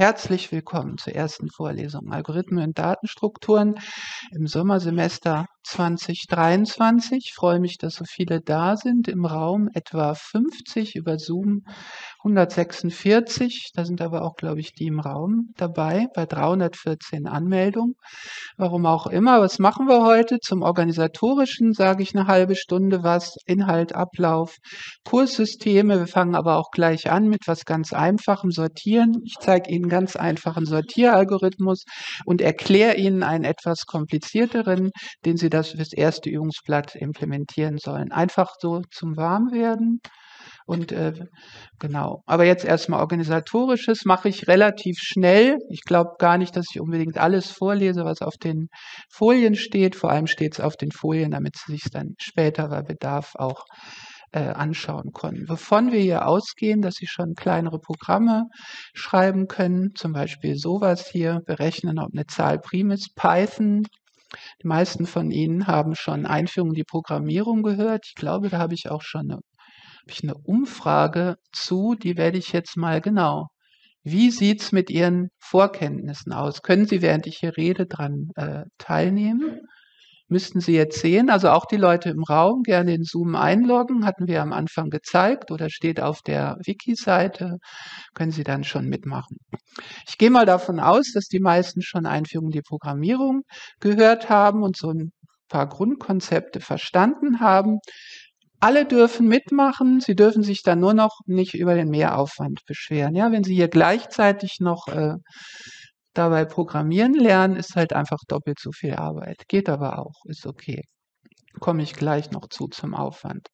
Herzlich willkommen zur ersten Vorlesung Algorithmen und Datenstrukturen im Sommersemester 2023. Ich freue mich, dass so viele da sind. Im Raum etwa 50 über Zoom 146. Da sind aber auch, glaube ich, die im Raum dabei bei 314 Anmeldungen. Warum auch immer. Was machen wir heute? Zum Organisatorischen sage ich eine halbe Stunde was. Inhalt, Ablauf, Kurssysteme. Wir fangen aber auch gleich an mit was ganz Einfachem sortieren. Ich zeige Ihnen ganz einfachen Sortieralgorithmus und erkläre Ihnen einen etwas komplizierteren, den Sie das fürs erste Übungsblatt implementieren sollen. Einfach so zum Warmwerden. Und äh, genau. Aber jetzt erstmal organisatorisches mache ich relativ schnell. Ich glaube gar nicht, dass ich unbedingt alles vorlese, was auf den Folien steht. Vor allem steht es auf den Folien, damit Sie sich dann später bei Bedarf auch äh, anschauen können. Wovon wir hier ausgehen, dass Sie schon kleinere Programme schreiben können, zum Beispiel sowas hier, berechnen, ob eine Zahl prim ist, Python. Die meisten von Ihnen haben schon Einführung in die Programmierung gehört. Ich glaube, da habe ich auch schon eine, ich eine Umfrage zu, die werde ich jetzt mal genau wie sieht's mit Ihren Vorkenntnissen aus? Können Sie, während ich hier rede, dran äh, teilnehmen? Müssten Sie jetzt sehen. Also auch die Leute im Raum gerne in Zoom einloggen, hatten wir am Anfang gezeigt oder steht auf der Wiki-Seite, können Sie dann schon mitmachen. Ich gehe mal davon aus, dass die meisten schon Einführung in die Programmierung gehört haben und so ein paar Grundkonzepte verstanden haben. Alle dürfen mitmachen. Sie dürfen sich dann nur noch nicht über den Mehraufwand beschweren. Ja, wenn Sie hier gleichzeitig noch äh, dabei programmieren lernen ist halt einfach doppelt so viel Arbeit. Geht aber auch, ist okay. Komme ich gleich noch zu zum Aufwand.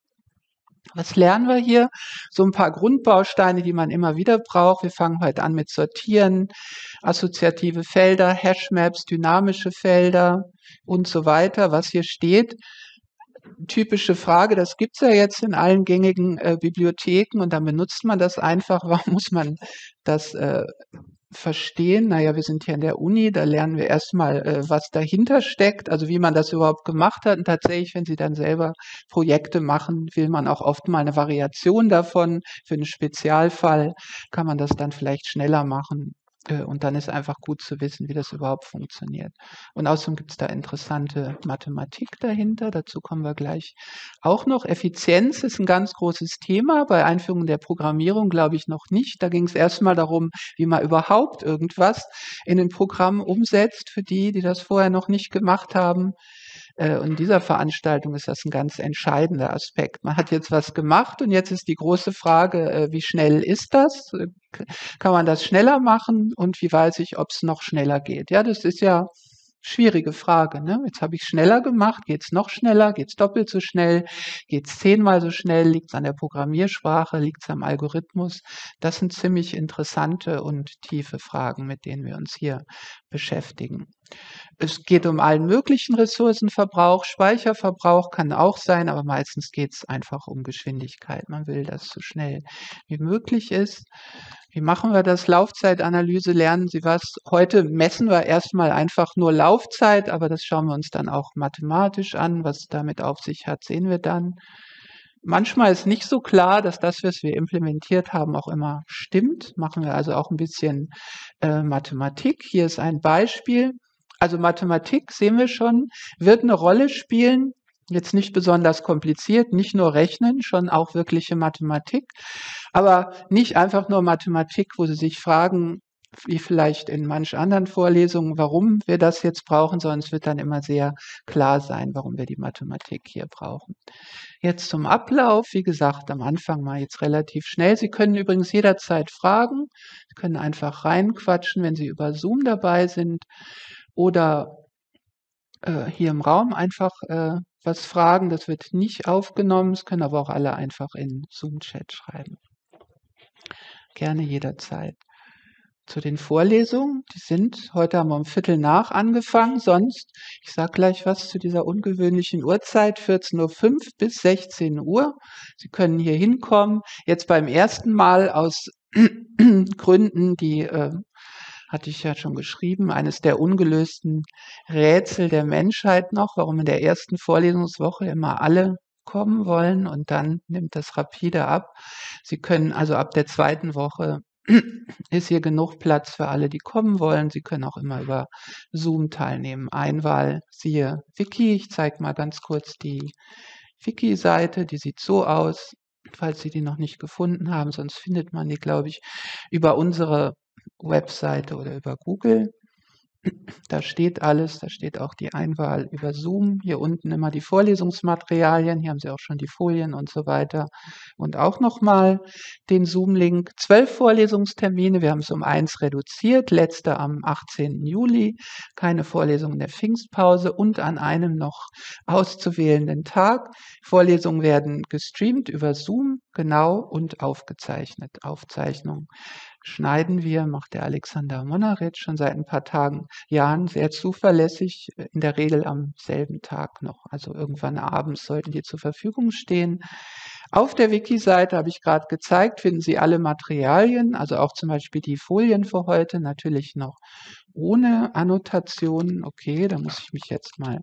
Was lernen wir hier? So ein paar Grundbausteine, die man immer wieder braucht. Wir fangen heute an mit Sortieren, assoziative Felder, Hashmaps, dynamische Felder und so weiter. Was hier steht, typische Frage, das gibt's ja jetzt in allen gängigen äh, Bibliotheken und dann benutzt man das einfach. Warum muss man das äh, verstehen, naja, wir sind hier in der Uni, da lernen wir erstmal, äh, was dahinter steckt, also wie man das überhaupt gemacht hat. Und tatsächlich, wenn Sie dann selber Projekte machen, will man auch oft mal eine Variation davon. Für einen Spezialfall kann man das dann vielleicht schneller machen. Äh, und dann ist einfach gut zu wissen, wie das überhaupt funktioniert. Und außerdem gibt es da interessante Mathematik dahinter. Dazu kommen wir gleich auch noch. Effizienz ist ein ganz großes Thema. Bei Einführung der Programmierung glaube ich noch nicht. Da ging es erstmal darum, wie man überhaupt irgendwas in ein Programm umsetzt für die, die das vorher noch nicht gemacht haben. Äh, und in dieser Veranstaltung ist das ein ganz entscheidender Aspekt. Man hat jetzt was gemacht und jetzt ist die große Frage, äh, wie schnell ist das? Kann man das schneller machen und wie weiß ich, ob es noch schneller geht? Ja, das ist ja schwierige Frage. Ne? Jetzt habe ich schneller gemacht, geht es noch schneller, geht es doppelt so schnell, geht es zehnmal so schnell, liegt es an der Programmiersprache, liegt es am Algorithmus? Das sind ziemlich interessante und tiefe Fragen, mit denen wir uns hier beschäftigen. Es geht um allen möglichen Ressourcenverbrauch. Speicherverbrauch kann auch sein, aber meistens geht es einfach um Geschwindigkeit. Man will, dass so schnell wie möglich ist. Wie machen wir das? Laufzeitanalyse lernen Sie was? Heute messen wir erstmal einfach nur Laufzeit, aber das schauen wir uns dann auch mathematisch an. Was damit auf sich hat, sehen wir dann. Manchmal ist nicht so klar, dass das, was wir implementiert haben, auch immer stimmt. Machen wir also auch ein bisschen äh, Mathematik. Hier ist ein Beispiel. Also Mathematik, sehen wir schon, wird eine Rolle spielen. Jetzt nicht besonders kompliziert, nicht nur Rechnen, schon auch wirkliche Mathematik. Aber nicht einfach nur Mathematik, wo Sie sich fragen, wie vielleicht in manch anderen Vorlesungen, warum wir das jetzt brauchen, sondern es wird dann immer sehr klar sein, warum wir die Mathematik hier brauchen. Jetzt zum Ablauf. Wie gesagt, am Anfang mal jetzt relativ schnell. Sie können übrigens jederzeit fragen. Sie können einfach reinquatschen, wenn Sie über Zoom dabei sind oder äh, hier im Raum einfach äh, was fragen. Das wird nicht aufgenommen. Es können aber auch alle einfach in Zoom-Chat schreiben. Gerne jederzeit. Zu den Vorlesungen, die sind, heute haben wir um Viertel nach angefangen, sonst, ich sage gleich was zu dieser ungewöhnlichen Uhrzeit, 14.05 Uhr bis 16 Uhr. Sie können hier hinkommen. Jetzt beim ersten Mal aus Gründen, die äh, hatte ich ja schon geschrieben, eines der ungelösten Rätsel der Menschheit noch, warum in der ersten Vorlesungswoche immer alle kommen wollen und dann nimmt das rapide ab. Sie können also ab der zweiten Woche ist hier genug Platz für alle, die kommen wollen. Sie können auch immer über Zoom teilnehmen. Einwahl, siehe Wiki. Ich zeige mal ganz kurz die Wiki-Seite. Die sieht so aus, falls Sie die noch nicht gefunden haben. Sonst findet man die, glaube ich, über unsere Webseite oder über Google. Da steht alles, da steht auch die Einwahl über Zoom. Hier unten immer die Vorlesungsmaterialien. Hier haben Sie auch schon die Folien und so weiter. Und auch nochmal den Zoom-Link. Zwölf Vorlesungstermine. Wir haben es um eins reduziert. Letzte am 18. Juli. Keine Vorlesung in der Pfingstpause und an einem noch auszuwählenden Tag. Vorlesungen werden gestreamt über Zoom, genau, und aufgezeichnet. Aufzeichnung schneiden wir, macht der Alexander Monaritz schon seit ein paar Tagen, Jahren sehr zuverlässig, in der Regel am selben Tag noch. Also irgendwann abends sollten die zur Verfügung stehen. Auf der Wiki-Seite habe ich gerade gezeigt, finden Sie alle Materialien, also auch zum Beispiel die Folien für heute, natürlich noch ohne Annotationen. Okay, da muss ich mich jetzt mal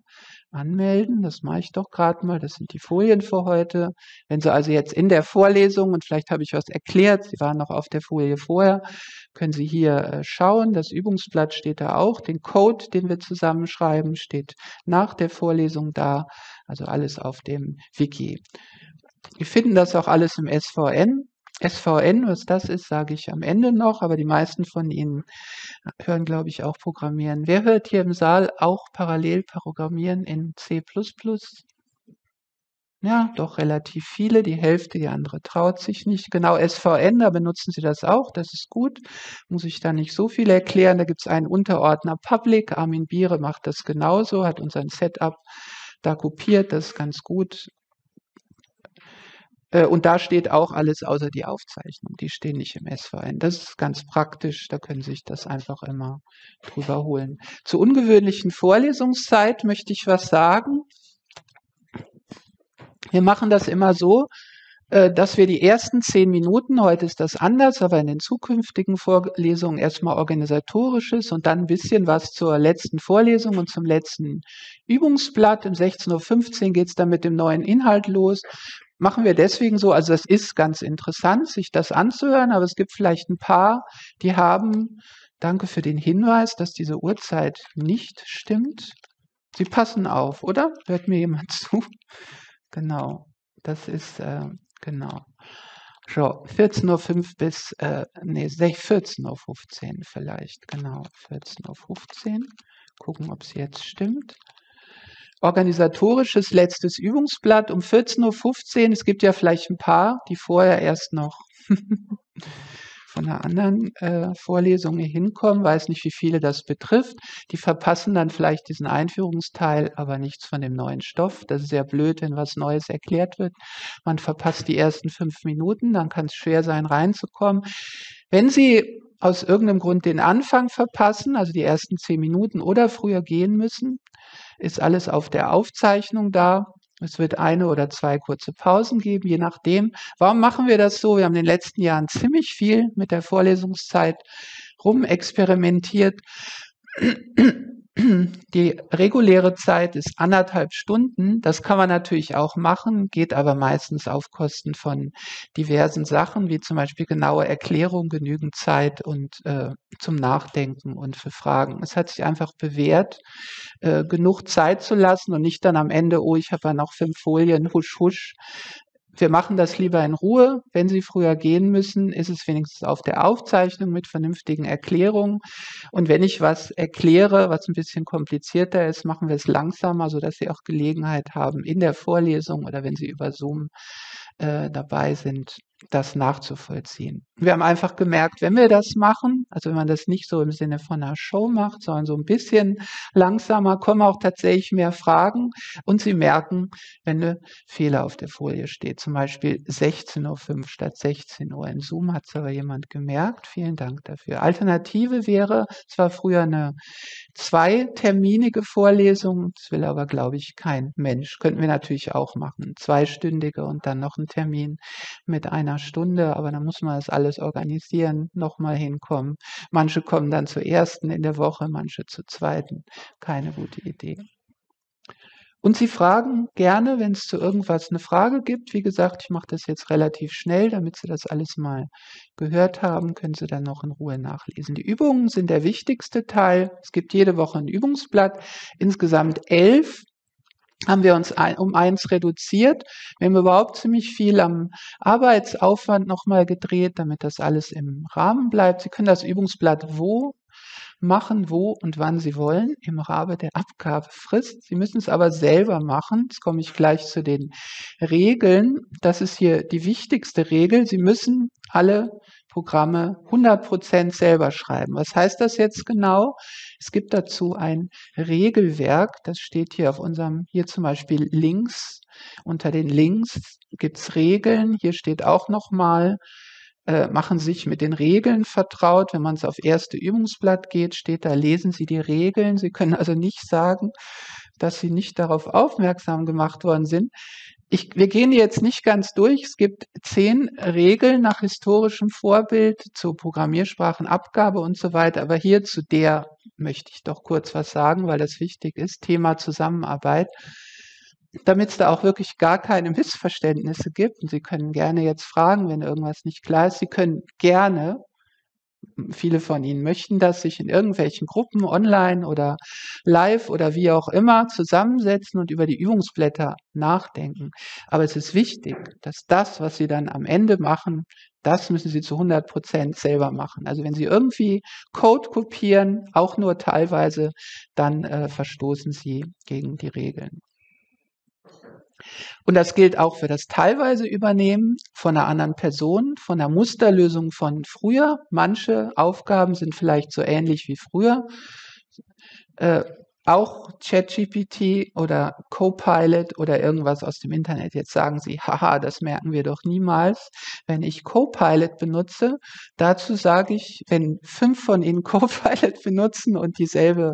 anmelden. Das mache ich doch gerade mal. Das sind die Folien für heute. Wenn Sie also jetzt in der Vorlesung, und vielleicht habe ich was erklärt, Sie waren noch auf der Folie vorher, können Sie hier äh, schauen. Das Übungsblatt steht da auch. Den Code, den wir zusammenschreiben, steht nach der Vorlesung da. Also alles auf dem Wiki. Wir finden das auch alles im SVN. SVN, was das ist, sage ich am Ende noch, aber die meisten von Ihnen hören, glaube ich, auch Programmieren. Wer hört hier im Saal auch parallel Programmieren in C++? Ja, doch relativ viele, die Hälfte, die andere traut sich nicht. Genau, SVN, da benutzen Sie das auch, das ist gut. Muss ich da nicht so viel erklären. Da gibt es einen Unterordner Public. Armin Biere macht das genauso, hat unseren Setup da kopiert, das ist ganz gut. Äh, und da steht auch alles außer die Aufzeichnung. Die stehen nicht im SVN. Das ist ganz praktisch. Da können Sie sich das einfach immer drüber holen. Zur ungewöhnlichen Vorlesungszeit möchte ich was sagen. Wir machen das immer so, äh, dass wir die ersten zehn Minuten, heute ist das anders, aber in den zukünftigen Vorlesungen erstmal organisatorisches und dann ein bisschen was zur letzten Vorlesung und zum letzten Übungsblatt. Um 16.15 Uhr geht es dann mit dem neuen Inhalt los machen wir deswegen so, also es ist ganz interessant, sich das anzuhören, aber es gibt vielleicht ein paar, die haben, danke für den Hinweis, dass diese Uhrzeit nicht stimmt. Sie passen auf, oder? Hört mir jemand zu? Genau, das ist, äh, genau. So, 14.05 Uhr bis, äh, nee, 14.15 Uhr vielleicht, genau, 14.15 Uhr. Gucken, ob es jetzt stimmt organisatorisches letztes Übungsblatt um 14.15 Uhr. Es gibt ja vielleicht ein paar, die vorher erst noch von einer anderen äh, Vorlesung hinkommen, weiß nicht, wie viele das betrifft. Die verpassen dann vielleicht diesen Einführungsteil, aber nichts von dem neuen Stoff. Das ist sehr blöd, wenn was Neues erklärt wird. Man verpasst die ersten fünf Minuten, dann kann es schwer sein, reinzukommen. Wenn Sie aus irgendeinem Grund den Anfang verpassen, also die ersten zehn Minuten oder früher gehen müssen, ist alles auf der Aufzeichnung da. Es wird eine oder zwei kurze Pausen geben, je nachdem. Warum machen wir das so? Wir haben in den letzten Jahren ziemlich viel mit der Vorlesungszeit rumexperimentiert. Die reguläre Zeit ist anderthalb Stunden. Das kann man natürlich auch machen, geht aber meistens auf Kosten von diversen Sachen, wie zum Beispiel genaue Erklärung, genügend Zeit und äh, zum Nachdenken und für Fragen. Es hat sich einfach bewährt, äh, genug Zeit zu lassen und nicht dann am Ende, oh, ich habe ja noch fünf Folien, husch, husch, wir machen das lieber in Ruhe. Wenn Sie früher gehen müssen, ist es wenigstens auf der Aufzeichnung mit vernünftigen Erklärungen. Und wenn ich was erkläre, was ein bisschen komplizierter ist, machen wir es langsamer, sodass Sie auch Gelegenheit haben, in der Vorlesung oder wenn Sie über Zoom äh, dabei sind, das nachzuvollziehen. Wir haben einfach gemerkt, wenn wir das machen, also wenn man das nicht so im Sinne von einer Show macht, sondern so ein bisschen langsamer, kommen auch tatsächlich mehr Fragen und Sie merken, wenn eine Fehler auf der Folie steht, zum Beispiel 16.05 Uhr statt 16 Uhr. In Zoom hat es aber jemand gemerkt. Vielen Dank dafür. Alternative wäre, es war früher eine zweiterminige Vorlesung, das will aber, glaube ich, kein Mensch. Könnten wir natürlich auch machen. Zweistündige und dann noch ein Termin mit einer einer Stunde, aber dann muss man das alles organisieren, nochmal hinkommen. Manche kommen dann zur ersten in der Woche, manche zur zweiten. Keine gute Idee. Und Sie fragen gerne, wenn es zu irgendwas eine Frage gibt. Wie gesagt, ich mache das jetzt relativ schnell, damit Sie das alles mal gehört haben, können Sie dann noch in Ruhe nachlesen. Die Übungen sind der wichtigste Teil. Es gibt jede Woche ein Übungsblatt, insgesamt elf haben wir uns um eins reduziert. Wir haben überhaupt ziemlich viel am Arbeitsaufwand nochmal gedreht, damit das alles im Rahmen bleibt. Sie können das Übungsblatt wo machen, wo und wann Sie wollen im Rahmen der Abgabefrist. Sie müssen es aber selber machen. Jetzt komme ich gleich zu den Regeln. Das ist hier die wichtigste Regel. Sie müssen alle Programme 100% selber schreiben. Was heißt das jetzt genau? Es gibt dazu ein Regelwerk, das steht hier auf unserem, hier zum Beispiel links, unter den Links gibt's Regeln. Hier steht auch nochmal äh, machen sich mit den Regeln vertraut. Wenn man es auf erste Übungsblatt geht, steht da, lesen Sie die Regeln. Sie können also nicht sagen, dass Sie nicht darauf aufmerksam gemacht worden sind. Ich, wir gehen jetzt nicht ganz durch. Es gibt zehn Regeln nach historischem Vorbild zu Programmiersprachenabgabe und so weiter. Aber hier zu der möchte ich doch kurz was sagen, weil das wichtig ist. Thema Zusammenarbeit damit es da auch wirklich gar keine Missverständnisse gibt. Und Sie können gerne jetzt fragen, wenn irgendwas nicht klar ist. Sie können gerne, viele von Ihnen möchten das, sich in irgendwelchen Gruppen online oder live oder wie auch immer zusammensetzen und über die Übungsblätter nachdenken. Aber es ist wichtig, dass das, was Sie dann am Ende machen, das müssen Sie zu 100 Prozent selber machen. Also wenn Sie irgendwie Code kopieren, auch nur teilweise, dann äh, verstoßen Sie gegen die Regeln. Und das gilt auch für das teilweise Übernehmen von einer anderen Person, von einer Musterlösung von früher. Manche Aufgaben sind vielleicht so ähnlich wie früher. Äh, auch ChatGPT oder Copilot oder irgendwas aus dem Internet. Jetzt sagen Sie, haha, das merken wir doch niemals. Wenn ich Copilot benutze, dazu sage ich, wenn fünf von Ihnen Copilot benutzen und dieselbe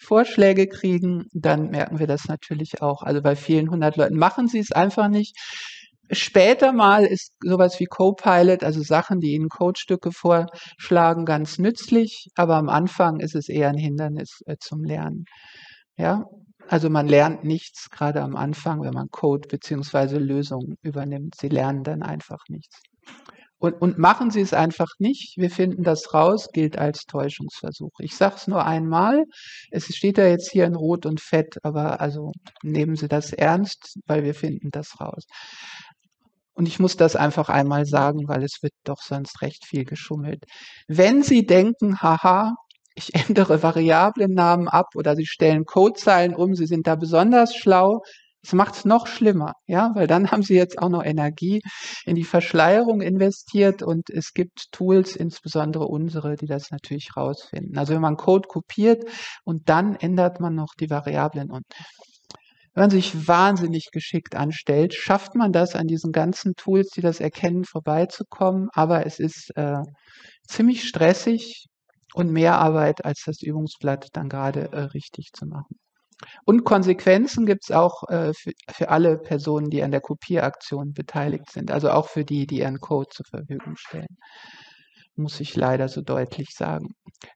Vorschläge kriegen, dann merken wir das natürlich auch. Also bei vielen hundert Leuten machen Sie es einfach nicht. Später mal ist sowas wie Copilot, also Sachen, die Ihnen Codestücke vorschlagen, ganz nützlich, aber am Anfang ist es eher ein Hindernis äh, zum Lernen. Ja, also man lernt nichts gerade am Anfang, wenn man Code beziehungsweise Lösungen übernimmt. Sie lernen dann einfach nichts. Und, und machen Sie es einfach nicht. Wir finden das raus, gilt als Täuschungsversuch. Ich sage es nur einmal. Es steht da jetzt hier in Rot und Fett, aber also nehmen Sie das ernst, weil wir finden das raus. Und ich muss das einfach einmal sagen, weil es wird doch sonst recht viel geschummelt. Wenn Sie denken, haha, ich ändere Variablennamen ab oder Sie stellen Codezeilen um, Sie sind da besonders schlau, das macht es noch schlimmer, ja, weil dann haben Sie jetzt auch noch Energie in die Verschleierung investiert und es gibt Tools, insbesondere unsere, die das natürlich rausfinden. Also wenn man Code kopiert und dann ändert man noch die Variablen und wenn man sich wahnsinnig geschickt anstellt, schafft man das, an diesen ganzen Tools, die das erkennen, vorbeizukommen. Aber es ist äh, ziemlich stressig und mehr Arbeit, als das Übungsblatt dann gerade äh, richtig zu machen. Und Konsequenzen gibt es auch äh, für, für alle Personen, die an der Kopieraktion beteiligt sind, also auch für die, die ihren Code zur Verfügung stellen muss ich leider so deutlich sagen.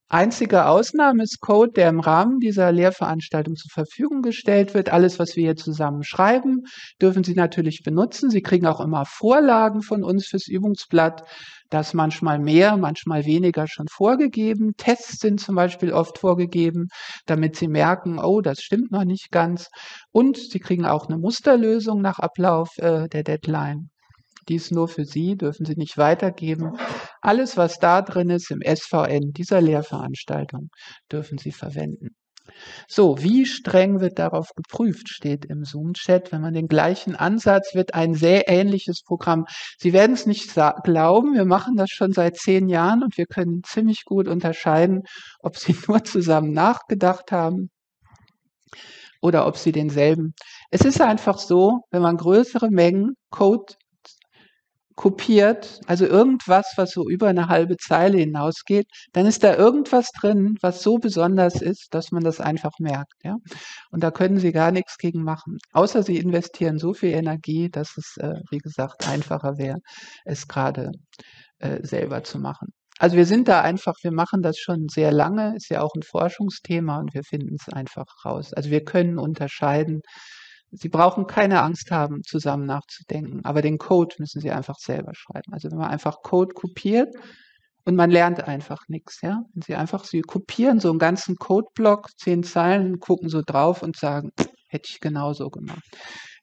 Einzige Ausnahme ist Code, der im Rahmen dieser Lehrveranstaltung zur Verfügung gestellt wird. Alles, was wir hier zusammen schreiben, dürfen Sie natürlich benutzen. Sie kriegen auch immer Vorlagen von uns fürs Übungsblatt. Das manchmal mehr, manchmal weniger schon vorgegeben. Tests sind zum Beispiel oft vorgegeben, damit Sie merken, oh, das stimmt noch nicht ganz. Und Sie kriegen auch eine Musterlösung nach Ablauf äh, der Deadline. Dies nur für Sie, dürfen Sie nicht weitergeben. Alles, was da drin ist im SVN dieser Lehrveranstaltung, dürfen Sie verwenden. So, wie streng wird darauf geprüft, steht im Zoom-Chat. Wenn man den gleichen Ansatz wird, ein sehr ähnliches Programm. Sie werden es nicht glauben, wir machen das schon seit zehn Jahren und wir können ziemlich gut unterscheiden, ob Sie nur zusammen nachgedacht haben oder ob Sie denselben. Es ist einfach so, wenn man größere Mengen Code kopiert, also irgendwas, was so über eine halbe Zeile hinausgeht, dann ist da irgendwas drin, was so besonders ist, dass man das einfach merkt. Ja? Und da können Sie gar nichts gegen machen. Außer Sie investieren so viel Energie, dass es, äh, wie gesagt, einfacher wäre, es gerade äh, selber zu machen. Also wir sind da einfach, wir machen das schon sehr lange, ist ja auch ein Forschungsthema und wir finden es einfach raus. Also wir können unterscheiden, Sie brauchen keine Angst haben, zusammen nachzudenken, aber den Code müssen Sie einfach selber schreiben. Also wenn man einfach Code kopiert und man lernt einfach nichts, ja. Wenn Sie einfach, Sie kopieren so einen ganzen Codeblock, zehn Zeilen, gucken so drauf und sagen, hätte ich genauso gemacht.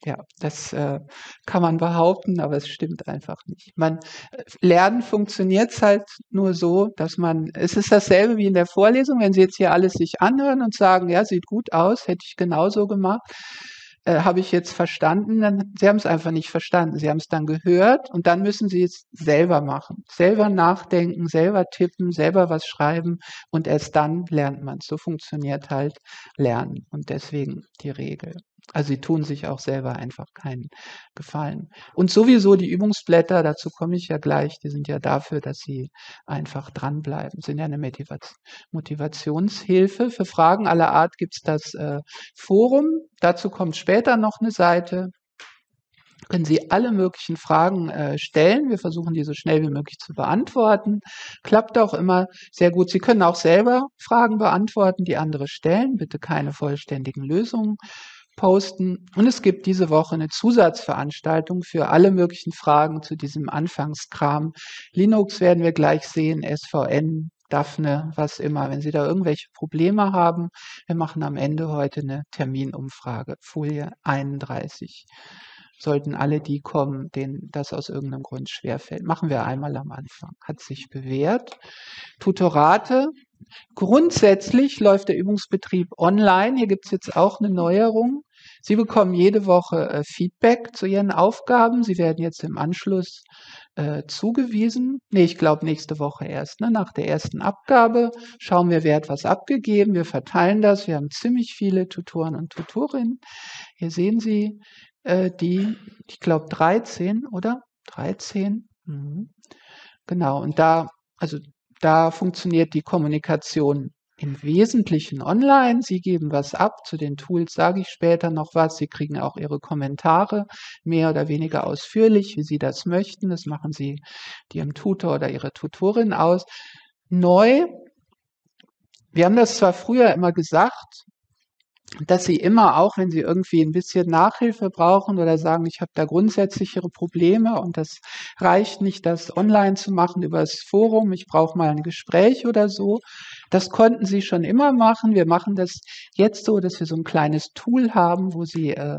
Ja, das äh, kann man behaupten, aber es stimmt einfach nicht. Man äh, Lernen funktioniert halt nur so, dass man es ist dasselbe wie in der Vorlesung, wenn Sie jetzt hier alles sich anhören und sagen, ja, sieht gut aus, hätte ich genauso gemacht äh, habe ich jetzt verstanden, dann, Sie haben es einfach nicht verstanden. Sie haben es dann gehört und dann müssen Sie es selber machen. Selber nachdenken, selber tippen, selber was schreiben und erst dann lernt man So funktioniert halt Lernen und deswegen die Regel. Also sie tun sich auch selber einfach keinen Gefallen. Und sowieso die Übungsblätter, dazu komme ich ja gleich, die sind ja dafür, dass sie einfach dranbleiben, sind ja eine Motivationshilfe. Für Fragen aller Art gibt es das äh, Forum. Dazu kommt später noch eine Seite. Können Sie alle möglichen Fragen äh, stellen. Wir versuchen die so schnell wie möglich zu beantworten. Klappt auch immer sehr gut. Sie können auch selber Fragen beantworten, die andere stellen. Bitte keine vollständigen Lösungen posten. Und es gibt diese Woche eine Zusatzveranstaltung für alle möglichen Fragen zu diesem Anfangskram. Linux werden wir gleich sehen, SVN, Daphne, was immer. Wenn Sie da irgendwelche Probleme haben, wir machen am Ende heute eine Terminumfrage, Folie 31. Sollten alle die kommen, denen das aus irgendeinem Grund schwerfällt. Machen wir einmal am Anfang. Hat sich bewährt. Tutorate Grundsätzlich läuft der Übungsbetrieb online. Hier gibt es jetzt auch eine Neuerung. Sie bekommen jede Woche äh, Feedback zu Ihren Aufgaben. Sie werden jetzt im Anschluss äh, zugewiesen. Nee, ich glaube nächste Woche erst. Ne? Nach der ersten Abgabe schauen wir, wer hat was abgegeben. Wir verteilen das. Wir haben ziemlich viele Tutoren und Tutorinnen. Hier sehen Sie äh, die, ich glaube 13, oder? 13. Mhm. Genau. Und da, also da funktioniert die Kommunikation im Wesentlichen online. Sie geben was ab. Zu den Tools sage ich später noch was. Sie kriegen auch Ihre Kommentare mehr oder weniger ausführlich, wie Sie das möchten. Das machen Sie Ihrem Tutor oder Ihrer Tutorin aus. Neu. Wir haben das zwar früher immer gesagt, dass sie immer auch, wenn sie irgendwie ein bisschen Nachhilfe brauchen oder sagen, ich habe da grundsätzlichere Probleme und das reicht nicht, das online zu machen über das Forum, ich brauche mal ein Gespräch oder so, das konnten sie schon immer machen. Wir machen das jetzt so, dass wir so ein kleines Tool haben, wo sie äh,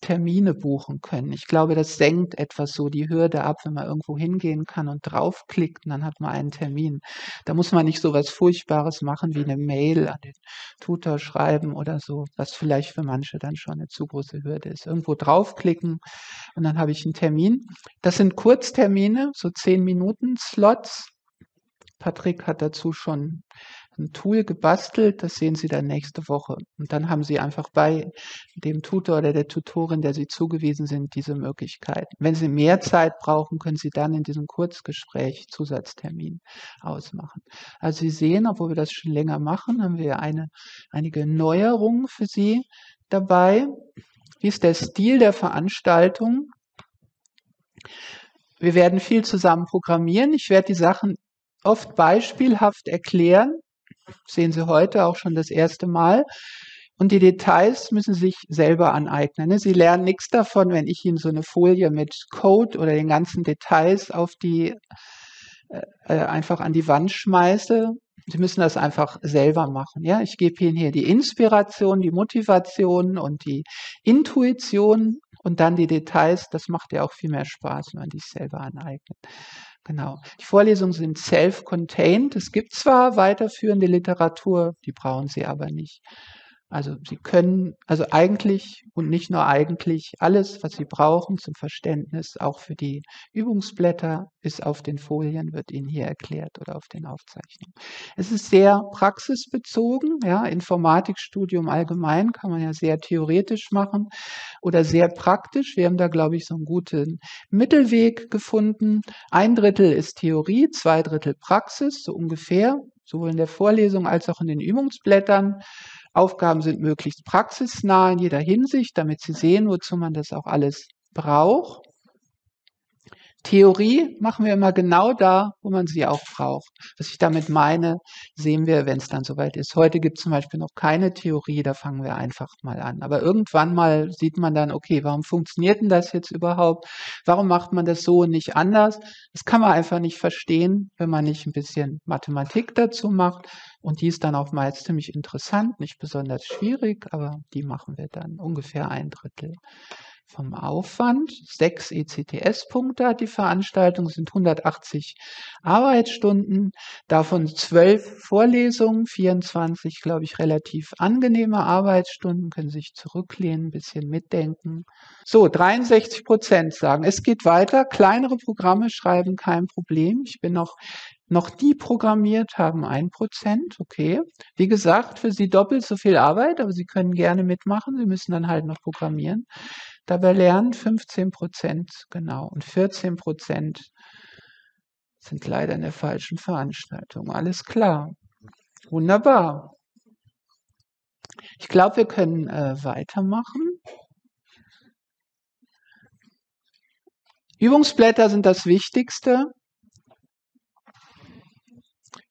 Termine buchen können. Ich glaube, das senkt etwas so die Hürde ab, wenn man irgendwo hingehen kann und draufklickt und dann hat man einen Termin. Da muss man nicht so was Furchtbares machen wie eine Mail an den Tutor schreiben oder so, was vielleicht für manche dann schon eine zu große Hürde ist. Irgendwo draufklicken und dann habe ich einen Termin. Das sind Kurztermine, so zehn Minuten Slots. Patrick hat dazu schon ein Tool gebastelt, das sehen Sie dann nächste Woche. Und dann haben Sie einfach bei dem Tutor oder der Tutorin, der Sie zugewiesen sind, diese Möglichkeit. Wenn Sie mehr Zeit brauchen, können Sie dann in diesem Kurzgespräch Zusatztermin ausmachen. Also Sie sehen, obwohl wir das schon länger machen, haben wir eine, einige Neuerungen für Sie dabei. Wie ist der Stil der Veranstaltung? Wir werden viel zusammen programmieren. Ich werde die Sachen oft beispielhaft erklären sehen Sie heute auch schon das erste Mal. Und die Details müssen Sie sich selber aneignen. Ne? Sie lernen nichts davon, wenn ich Ihnen so eine Folie mit Code oder den ganzen Details auf die äh, äh, einfach an die Wand schmeiße. Sie müssen das einfach selber machen. Ja, ich gebe Ihnen hier die Inspiration, die Motivation und die Intuition und dann die Details. Das macht ja auch viel mehr Spaß, wenn man die selber aneignet. Genau. Die Vorlesungen sind self-contained. Es gibt zwar weiterführende Literatur, die brauchen Sie aber nicht. Also Sie können, also eigentlich und nicht nur eigentlich, alles, was Sie brauchen zum Verständnis, auch für die Übungsblätter, ist auf den Folien, wird Ihnen hier erklärt oder auf den Aufzeichnungen. Es ist sehr praxisbezogen, ja, Informatikstudium allgemein kann man ja sehr theoretisch machen oder sehr praktisch. Wir haben da, glaube ich, so einen guten Mittelweg gefunden. Ein Drittel ist Theorie, zwei Drittel Praxis, so ungefähr, sowohl in der Vorlesung als auch in den Übungsblättern. Aufgaben sind möglichst praxisnah in jeder Hinsicht, damit Sie sehen, wozu man das auch alles braucht. Theorie machen wir immer genau da, wo man sie auch braucht. Was ich damit meine, sehen wir, wenn es dann soweit ist. Heute gibt es zum Beispiel noch keine Theorie, da fangen wir einfach mal an. Aber irgendwann mal sieht man dann, okay, warum funktioniert denn das jetzt überhaupt? Warum macht man das so und nicht anders? Das kann man einfach nicht verstehen, wenn man nicht ein bisschen Mathematik dazu macht. Und die ist dann auch meist ziemlich interessant, nicht besonders schwierig, aber die machen wir dann ungefähr ein Drittel vom Aufwand. Sechs ECTS-Punkte hat die Veranstaltung, sind 180 Arbeitsstunden, davon zwölf Vorlesungen, 24, glaube ich, relativ angenehme Arbeitsstunden, können sich zurücklehnen, ein bisschen mitdenken. So, 63 Prozent sagen, es geht weiter, kleinere Programme schreiben kein Problem. Ich bin noch noch die programmiert haben ein Prozent, okay. Wie gesagt, für sie doppelt so viel Arbeit, aber sie können gerne mitmachen. Sie müssen dann halt noch programmieren. Dabei lernen 15 Prozent, genau. Und 14 Prozent sind leider in der falschen Veranstaltung. Alles klar. Wunderbar. Ich glaube, wir können äh, weitermachen. Übungsblätter sind das Wichtigste.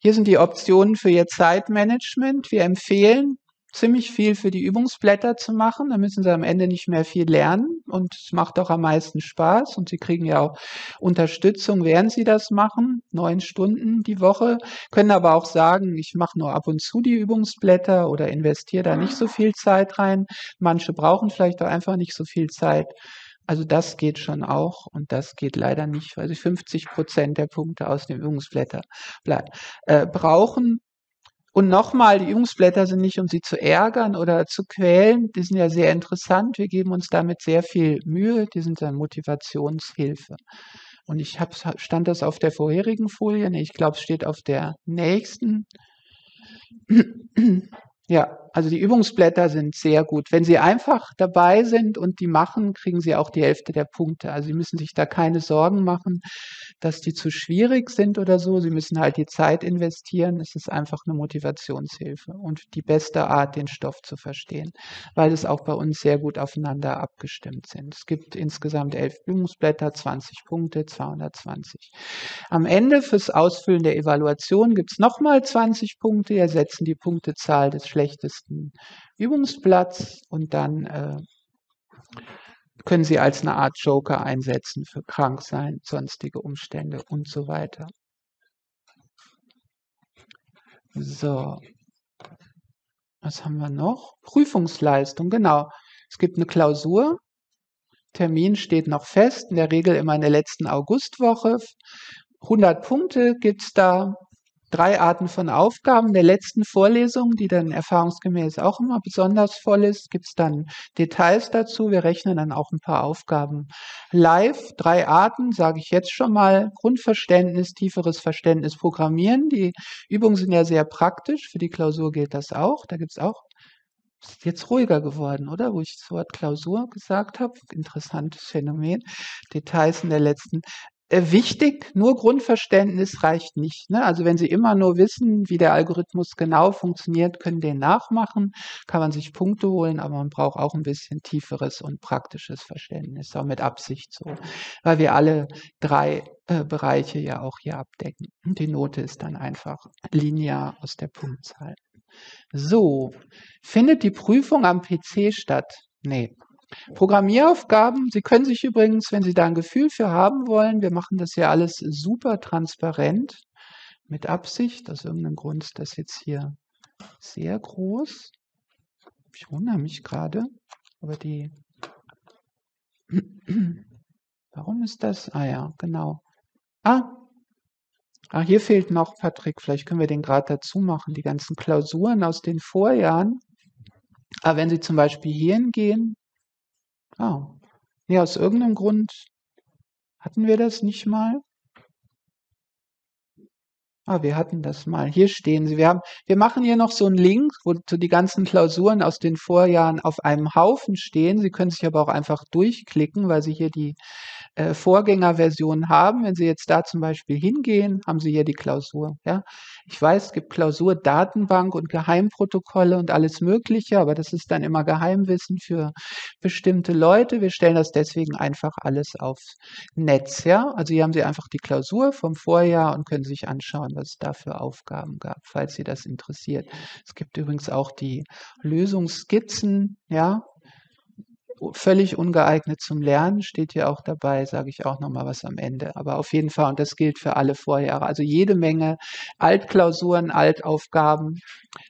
Hier sind die Optionen für Ihr Zeitmanagement. Wir empfehlen, ziemlich viel für die Übungsblätter zu machen. Da müssen Sie am Ende nicht mehr viel lernen und es macht auch am meisten Spaß und Sie kriegen ja auch Unterstützung, während Sie das machen. Neun Stunden die Woche. Können aber auch sagen, ich mache nur ab und zu die Übungsblätter oder investiere da nicht so viel Zeit rein. Manche brauchen vielleicht auch einfach nicht so viel Zeit. Also das geht schon auch und das geht leider nicht, weil sie 50 Prozent der Punkte aus den Übungsblätter äh, brauchen. Und nochmal, die Übungsblätter sind nicht, um sie zu ärgern oder zu quälen. Die sind ja sehr interessant. Wir geben uns damit sehr viel Mühe. Die sind eine Motivationshilfe. Und ich hab, stand das auf der vorherigen Folie? Nee, ich glaube, es steht auf der nächsten. Ja, also die Übungsblätter sind sehr gut. Wenn Sie einfach dabei sind und die machen, kriegen Sie auch die Hälfte der Punkte. Also Sie müssen sich da keine Sorgen machen, dass die zu schwierig sind oder so. Sie müssen halt die Zeit investieren. Es ist einfach eine Motivationshilfe und die beste Art, den Stoff zu verstehen, weil es auch bei uns sehr gut aufeinander abgestimmt sind. Es gibt insgesamt elf Übungsblätter, 20 Punkte, 220. Am Ende fürs Ausfüllen der Evaluation gibt es nochmal 20 Punkte. Ersetzen die Punktezahl des schlechtesten Übungsplatz und dann äh, können Sie als eine Art Joker einsetzen für Kranksein, sonstige Umstände und so weiter. So, was haben wir noch? Prüfungsleistung, genau. Es gibt eine Klausur. Termin steht noch fest, in der Regel immer in der letzten Augustwoche. 100 Punkte gibt es da drei Arten von Aufgaben. der letzten Vorlesung, die dann erfahrungsgemäß auch immer besonders voll ist, gibt es dann Details dazu. Wir rechnen dann auch ein paar Aufgaben live. Drei Arten, sage ich jetzt schon mal. Grundverständnis, tieferes Verständnis, Programmieren. Die Übungen sind ja sehr praktisch. Für die Klausur gilt das auch. Da gibt es auch ist jetzt ruhiger geworden, oder? Wo ich das Wort Klausur gesagt habe. Interessantes Phänomen. Details in der letzten. Äh, wichtig, nur Grundverständnis reicht nicht. Ne? Also wenn Sie immer nur wissen, wie der Algorithmus genau funktioniert, können den nachmachen, kann man sich Punkte holen, aber man braucht auch ein bisschen tieferes und praktisches Verständnis, auch mit Absicht so, weil wir alle drei äh, Bereiche ja auch hier abdecken. Und die Note ist dann einfach linear aus der Punktzahl. So, findet die Prüfung am PC statt? Nee, Programmieraufgaben, Sie können sich übrigens, wenn Sie da ein Gefühl für haben wollen, wir machen das ja alles super transparent, mit Absicht, aus irgendeinem Grund ist das jetzt hier sehr groß. Ich wundere mich gerade, aber die, warum ist das? Ah ja, genau. Ah, ah, hier fehlt noch, Patrick, vielleicht können wir den gerade dazu machen, die ganzen Klausuren aus den Vorjahren. Aber wenn Sie zum Beispiel hier hingehen, Ah. Ne, aus irgendeinem Grund hatten wir das nicht mal. Ah, wir hatten das mal. Hier stehen sie. Wir haben, wir machen hier noch so einen Link, wo die ganzen Klausuren aus den Vorjahren auf einem Haufen stehen. Sie können sich aber auch einfach durchklicken, weil Sie hier die äh, Vorgängerversion haben. Wenn Sie jetzt da zum Beispiel hingehen, haben Sie hier die Klausur. Ja, ich weiß, es gibt Klausurdatenbank und Geheimprotokolle und alles Mögliche, aber das ist dann immer Geheimwissen für bestimmte Leute. Wir stellen das deswegen einfach alles aufs Netz. Ja, also hier haben Sie einfach die Klausur vom Vorjahr und können sich anschauen, was es da für Aufgaben gab, falls Sie das interessiert. Es gibt übrigens auch die Lösungsskizzen. Ja, völlig ungeeignet zum Lernen, steht hier auch dabei, sage ich auch nochmal was am Ende. Aber auf jeden Fall, und das gilt für alle Vorjahre, also jede Menge Altklausuren, Altaufgaben.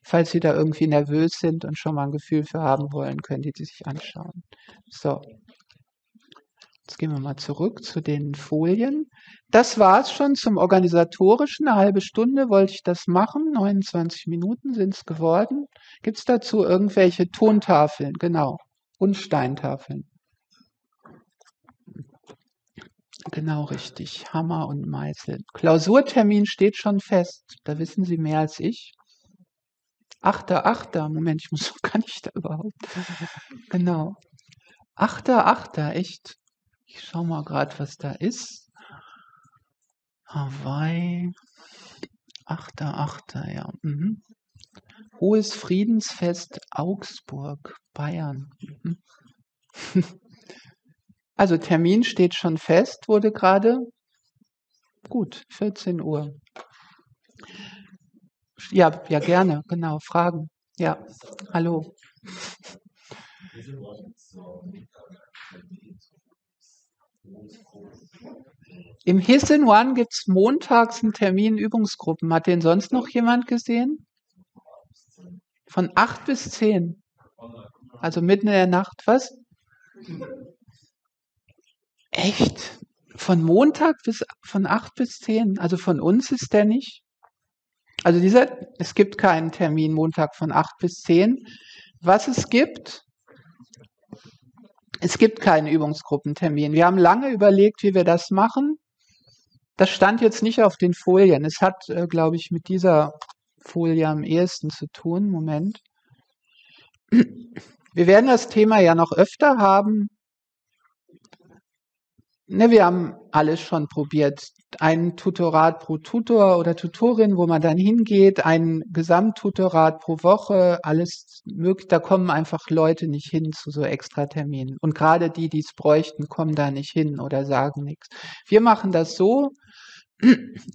Falls Sie da irgendwie nervös sind und schon mal ein Gefühl für haben wollen, können die sich anschauen. So. Jetzt gehen wir mal zurück zu den Folien. Das war es schon zum Organisatorischen. Eine halbe Stunde wollte ich das machen. 29 Minuten sind es geworden. Gibt es dazu irgendwelche Tontafeln? Genau und Steintafeln. Genau richtig. Hammer und Meißel. Klausurtermin steht schon fest. Da wissen Sie mehr als ich. Achter, Achter. Moment, ich muss, kann ich da überhaupt? Genau. Achter, Achter, echt. Ich schau mal gerade, was da ist. Hawaii. Achter, Achter, ja. Mhm. Hohes Friedensfest Augsburg, Bayern. Mhm. Also Termin steht schon fest, wurde gerade. Gut, 14 Uhr. Ja, ja, gerne, genau, Fragen. Ja, hallo. Im Hissen One gibt es montags einen Termin Übungsgruppen. Hat den sonst noch jemand gesehen? Von acht bis zehn. Also mitten in der Nacht, was? Echt? Von Montag bis von acht bis zehn. Also von uns ist der nicht. Also dieser, es gibt keinen Termin Montag von acht bis zehn. Was es gibt, es gibt keinen Übungsgruppentermin. Wir haben lange überlegt, wie wir das machen. Das stand jetzt nicht auf den Folien. Es hat, äh, glaube ich, mit dieser Folie am ehesten zu tun. Moment. Wir werden das Thema ja noch öfter haben. Ne, wir haben alles schon probiert. Ein Tutorat pro Tutor oder Tutorin, wo man dann hingeht, ein Gesamttutorat pro Woche, alles möglich. Da kommen einfach Leute nicht hin zu so Extraterminen. Und gerade die, die es bräuchten, kommen da nicht hin oder sagen nichts. Wir machen das so,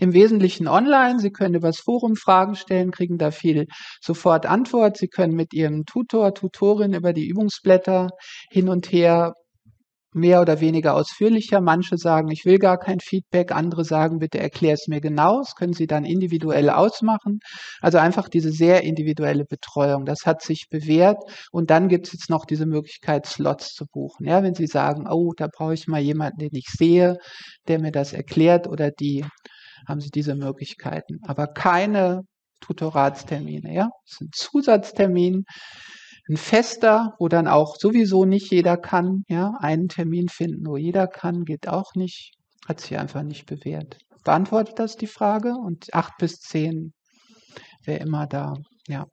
im Wesentlichen online. Sie können übers Forum Fragen stellen, kriegen da viel sofort Antwort. Sie können mit Ihrem Tutor, Tutorin über die Übungsblätter hin und her mehr oder weniger ausführlicher. Manche sagen, ich will gar kein Feedback. Andere sagen, bitte erklär es mir genau. Das können Sie dann individuell ausmachen. Also einfach diese sehr individuelle Betreuung. Das hat sich bewährt. Und dann gibt es jetzt noch diese Möglichkeit, Slots zu buchen. Ja, wenn Sie sagen, oh, da brauche ich mal jemanden, den ich sehe, der mir das erklärt oder die, haben Sie diese Möglichkeiten. Aber keine Tutoratstermine. Ja, das ist ein Zusatztermin ein fester, wo dann auch sowieso nicht jeder kann, ja, einen Termin finden, wo jeder kann, geht auch nicht, hat sich einfach nicht bewährt. Beantwortet das die Frage? Und acht bis zehn wäre immer da, ja.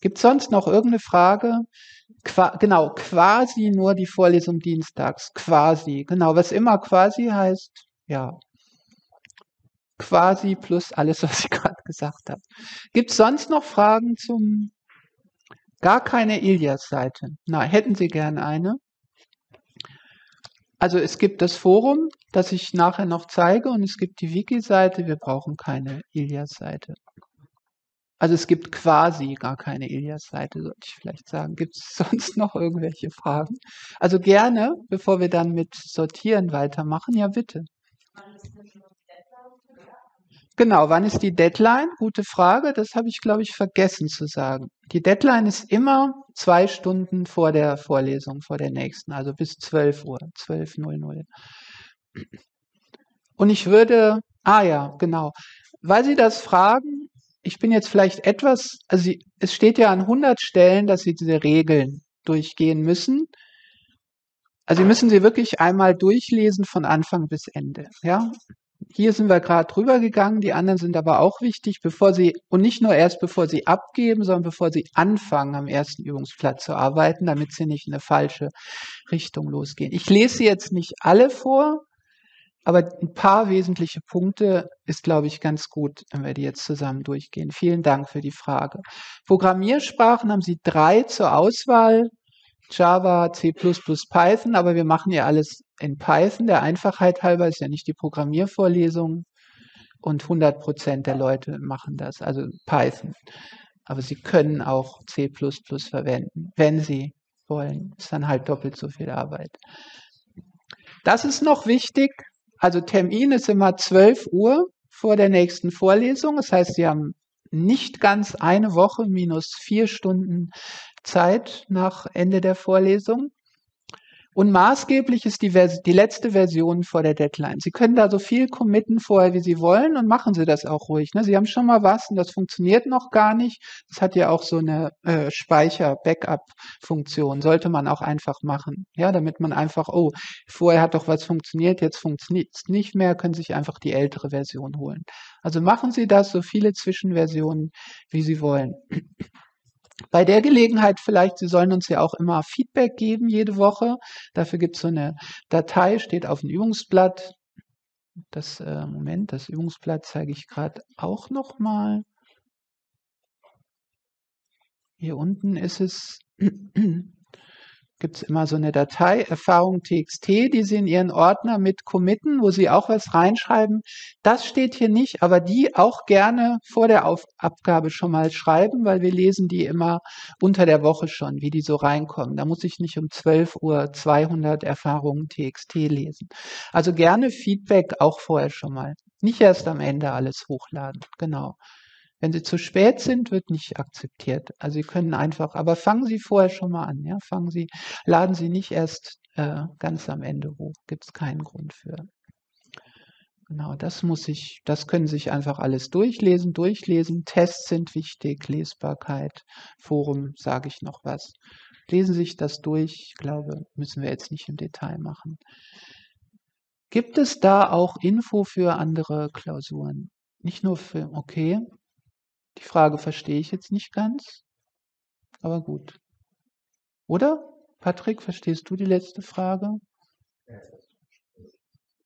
Gibt sonst noch irgendeine Frage? Qua genau, quasi nur die Vorlesung dienstags. Quasi, genau, was immer quasi heißt, ja. Quasi plus alles, was ich gerade gesagt habe. Gibt sonst noch Fragen zum Gar keine Ilias-Seite. Na, hätten Sie gern eine? Also es gibt das Forum, das ich nachher noch zeige, und es gibt die Wiki-Seite. Wir brauchen keine Ilias-Seite. Also es gibt quasi gar keine Ilias-Seite, sollte ich vielleicht sagen. Gibt es sonst noch irgendwelche Fragen? Also gerne, bevor wir dann mit Sortieren weitermachen. Ja, bitte. Genau, wann ist die Deadline? Gute Frage. Das habe ich, glaube ich, vergessen zu sagen. Die Deadline ist immer zwei Stunden vor der Vorlesung, vor der nächsten, also bis 12 Uhr, 12.00. Und ich würde, ah ja, genau, weil Sie das fragen, ich bin jetzt vielleicht etwas, also Sie, es steht ja an 100 Stellen, dass Sie diese Regeln durchgehen müssen. Also Sie müssen sie wirklich einmal durchlesen von Anfang bis Ende. Ja, Hier sind wir gerade drüber gegangen, die anderen sind aber auch wichtig, bevor Sie, und nicht nur erst bevor Sie abgeben, sondern bevor Sie anfangen, am ersten Übungsplatz zu arbeiten, damit Sie nicht in eine falsche Richtung losgehen. Ich lese jetzt nicht alle vor, aber ein paar wesentliche Punkte ist, glaube ich, ganz gut, wenn wir die jetzt zusammen durchgehen. Vielen Dank für die Frage. Programmiersprachen haben Sie drei zur Auswahl. Java, C++, Python, aber wir machen ja alles in Python. Der Einfachheit halber ist ja nicht die Programmiervorlesung und 100 Prozent der Leute machen das, also Python. Aber sie können auch C++ verwenden, wenn sie wollen. Ist dann halt doppelt so viel Arbeit. Das ist noch wichtig. Also Termin ist immer 12 Uhr vor der nächsten Vorlesung. Das heißt, Sie haben nicht ganz eine Woche minus vier Stunden Zeit nach Ende der Vorlesung. Und maßgeblich ist die, Vers die letzte Version vor der Deadline. Sie können da so viel committen vorher, wie Sie wollen und machen Sie das auch ruhig. Ne? Sie haben schon mal was und das funktioniert noch gar nicht. Das hat ja auch so eine äh, Speicher-Backup-Funktion. Sollte man auch einfach machen. Ja, damit man einfach, oh, vorher hat doch was funktioniert, jetzt funktioniert es nicht mehr, können Sie sich einfach die ältere Version holen. Also machen Sie das, so viele Zwischenversionen, wie Sie wollen. Bei der Gelegenheit vielleicht, Sie sollen uns ja auch immer Feedback geben jede Woche. Dafür gibt es so eine Datei, steht auf dem Übungsblatt. Das äh, Moment, das Übungsblatt zeige ich gerade auch noch mal. Hier unten ist es gibt es immer so eine Datei, Erfahrung TXT, die Sie in Ihren Ordner mit committen, wo Sie auch was reinschreiben. Das steht hier nicht, aber die auch gerne vor der Auf Abgabe schon mal schreiben, weil wir lesen die immer unter der Woche schon, wie die so reinkommen. Da muss ich nicht um 12 Uhr 200 Erfahrungen TXT lesen. Also gerne Feedback auch vorher schon mal. Nicht erst am Ende alles hochladen. Genau. Wenn sie zu spät sind, wird nicht akzeptiert. Also Sie können einfach, aber fangen Sie vorher schon mal an. Ja? Fangen Sie, laden Sie nicht erst äh, ganz am Ende hoch. Gibt es keinen Grund für. Genau, das muss ich, das können Sie sich einfach alles durchlesen, durchlesen. Tests sind wichtig, Lesbarkeit, Forum, sage ich noch was. Lesen Sie sich das durch. Ich glaube, müssen wir jetzt nicht im Detail machen. Gibt es da auch Info für andere Klausuren? Nicht nur für, okay, die Frage verstehe ich jetzt nicht ganz, aber gut. Oder? Patrick, verstehst du die letzte Frage?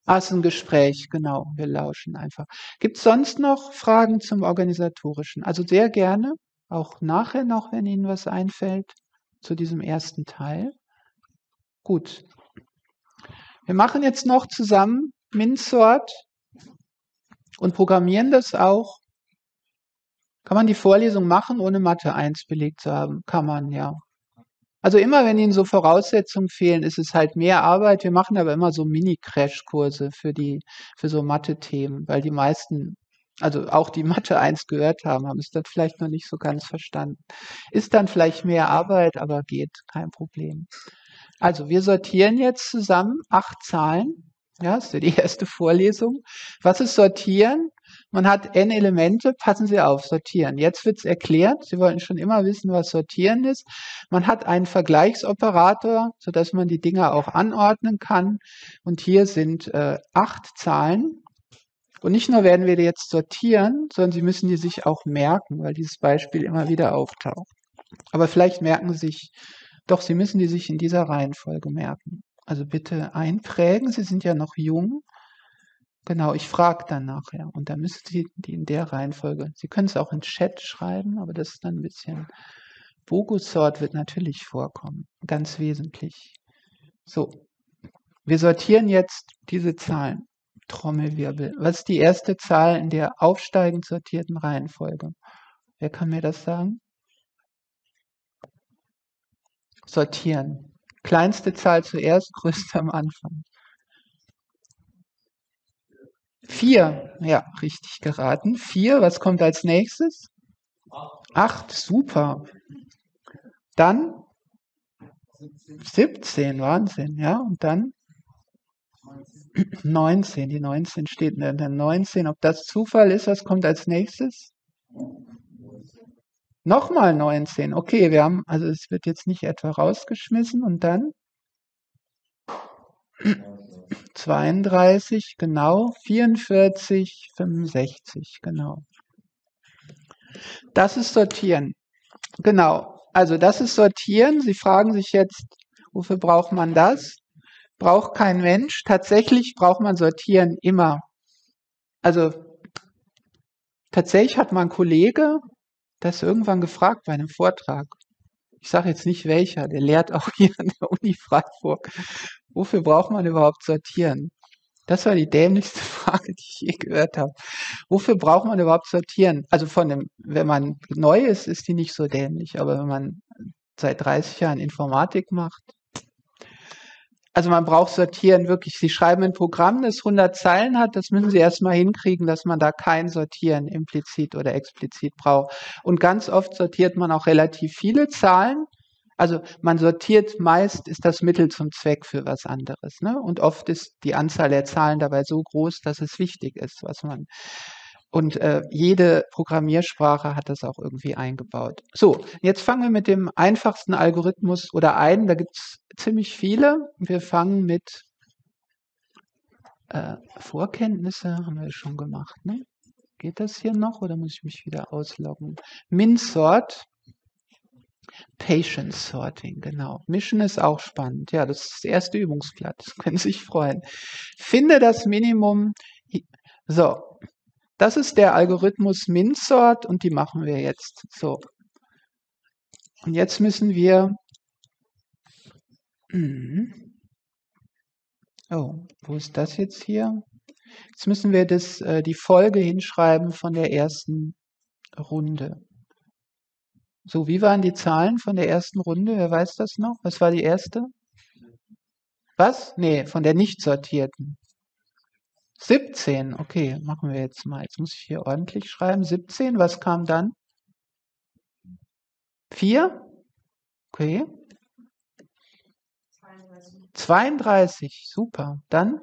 Ah, es ist ein Gespräch, genau. Wir lauschen einfach. Gibt es sonst noch Fragen zum Organisatorischen? Also sehr gerne, auch nachher noch, wenn Ihnen was einfällt, zu diesem ersten Teil. Gut. Wir machen jetzt noch zusammen MinSort und programmieren das auch kann man die Vorlesung machen, ohne Mathe 1 belegt zu haben? Kann man, ja. Also immer, wenn Ihnen so Voraussetzungen fehlen, ist es halt mehr Arbeit. Wir machen aber immer so Mini-Crash-Kurse für die, für so Mathe-Themen, weil die meisten, also auch die Mathe 1 gehört haben, haben es dann vielleicht noch nicht so ganz verstanden. Ist dann vielleicht mehr Arbeit, aber geht, kein Problem. Also wir sortieren jetzt zusammen acht Zahlen. Ja, das ist die erste Vorlesung. Was ist sortieren? Man hat n Elemente, passen Sie auf, sortieren. Jetzt wird es erklärt. Sie wollten schon immer wissen, was sortieren ist. Man hat einen Vergleichsoperator, sodass man die Dinger auch anordnen kann. Und hier sind äh, acht Zahlen. Und nicht nur werden wir die jetzt sortieren, sondern Sie müssen die sich auch merken, weil dieses Beispiel immer wieder auftaucht. Aber vielleicht merken Sie sich, doch, Sie müssen die sich in dieser Reihenfolge merken. Also bitte einprägen. Sie sind ja noch jung. Genau, ich frage dann nachher. Und dann müssen Sie die in der Reihenfolge. Sie können es auch in Chat schreiben, aber das ist dann ein bisschen. Bogusort wird natürlich vorkommen. Ganz wesentlich. So. Wir sortieren jetzt diese Zahlen. Trommelwirbel. Was ist die erste Zahl in der aufsteigend sortierten Reihenfolge? Wer kann mir das sagen? Sortieren. Kleinste Zahl zuerst, größte am Anfang. Vier, ja, richtig geraten. Vier, was kommt als nächstes? Acht, super. Dann 17, Wahnsinn, ja, und dann 19, die 19 steht in der 19. Ob das Zufall ist, was kommt als nächstes? Nochmal 19, okay, wir haben, also es wird jetzt nicht etwa rausgeschmissen und dann 32, genau. 44, 65, genau. Das ist Sortieren. Genau. Also das ist Sortieren. Sie fragen sich jetzt, wofür braucht man das? Braucht kein Mensch. Tatsächlich braucht man Sortieren immer. Also tatsächlich hat mein Kollege das irgendwann gefragt bei einem Vortrag. Ich sage jetzt nicht welcher, der lehrt auch hier an der Uni Freiburg. Wofür braucht man überhaupt sortieren? Das war die dämlichste Frage, die ich je gehört habe. Wofür braucht man überhaupt sortieren? Also von dem, wenn man neu ist, ist die nicht so dämlich, aber wenn man seit 30 Jahren Informatik macht, also man braucht sortieren wirklich. Sie schreiben ein Programm, das 100 Zeilen hat, das müssen Sie erstmal hinkriegen, dass man da kein Sortieren implizit oder explizit braucht. Und ganz oft sortiert man auch relativ viele Zahlen. Also man sortiert meist, ist das Mittel zum Zweck für was anderes. Ne? Und oft ist die Anzahl der Zahlen dabei so groß, dass es wichtig ist, was man und äh, jede Programmiersprache hat das auch irgendwie eingebaut. So, jetzt fangen wir mit dem einfachsten Algorithmus oder einen, da gibt es ziemlich viele. Wir fangen mit äh, Vorkenntnisse, haben wir schon gemacht. Ne? Geht das hier noch oder muss ich mich wieder ausloggen? MinSort, Patient Sorting, genau. Mission ist auch spannend. Ja, das ist das erste Übungsblatt. Das können Sie sich freuen. Finde das Minimum. So, das ist der Algorithmus MinSort und die machen wir jetzt. So. Und jetzt müssen wir. Oh, wo ist das jetzt hier? Jetzt müssen wir das, äh, die Folge hinschreiben von der ersten Runde. So, wie waren die Zahlen von der ersten Runde? Wer weiß das noch? Was war die erste? Was? Nee, von der nicht sortierten. 17, okay, machen wir jetzt mal. Jetzt muss ich hier ordentlich schreiben. 17, was kam dann? 4? Okay. 32, super. Dann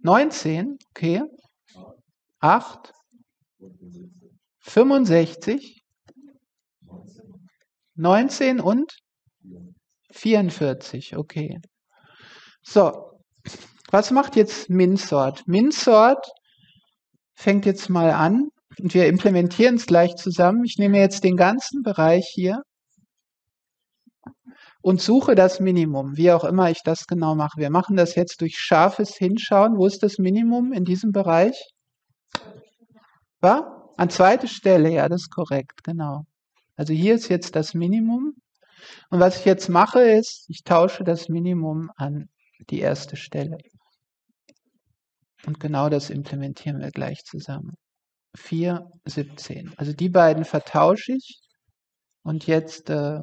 19, okay. 8, 65, 19 und 44, okay. So, was macht jetzt MinSort? MinSort fängt jetzt mal an und wir implementieren es gleich zusammen. Ich nehme jetzt den ganzen Bereich hier und suche das Minimum, wie auch immer ich das genau mache. Wir machen das jetzt durch scharfes Hinschauen. Wo ist das Minimum in diesem Bereich? Was? An zweite Stelle, ja, das ist korrekt, genau. Also hier ist jetzt das Minimum. Und was ich jetzt mache, ist, ich tausche das Minimum an die erste Stelle. Und genau das implementieren wir gleich zusammen. 4, 17. Also die beiden vertausche ich und jetzt äh,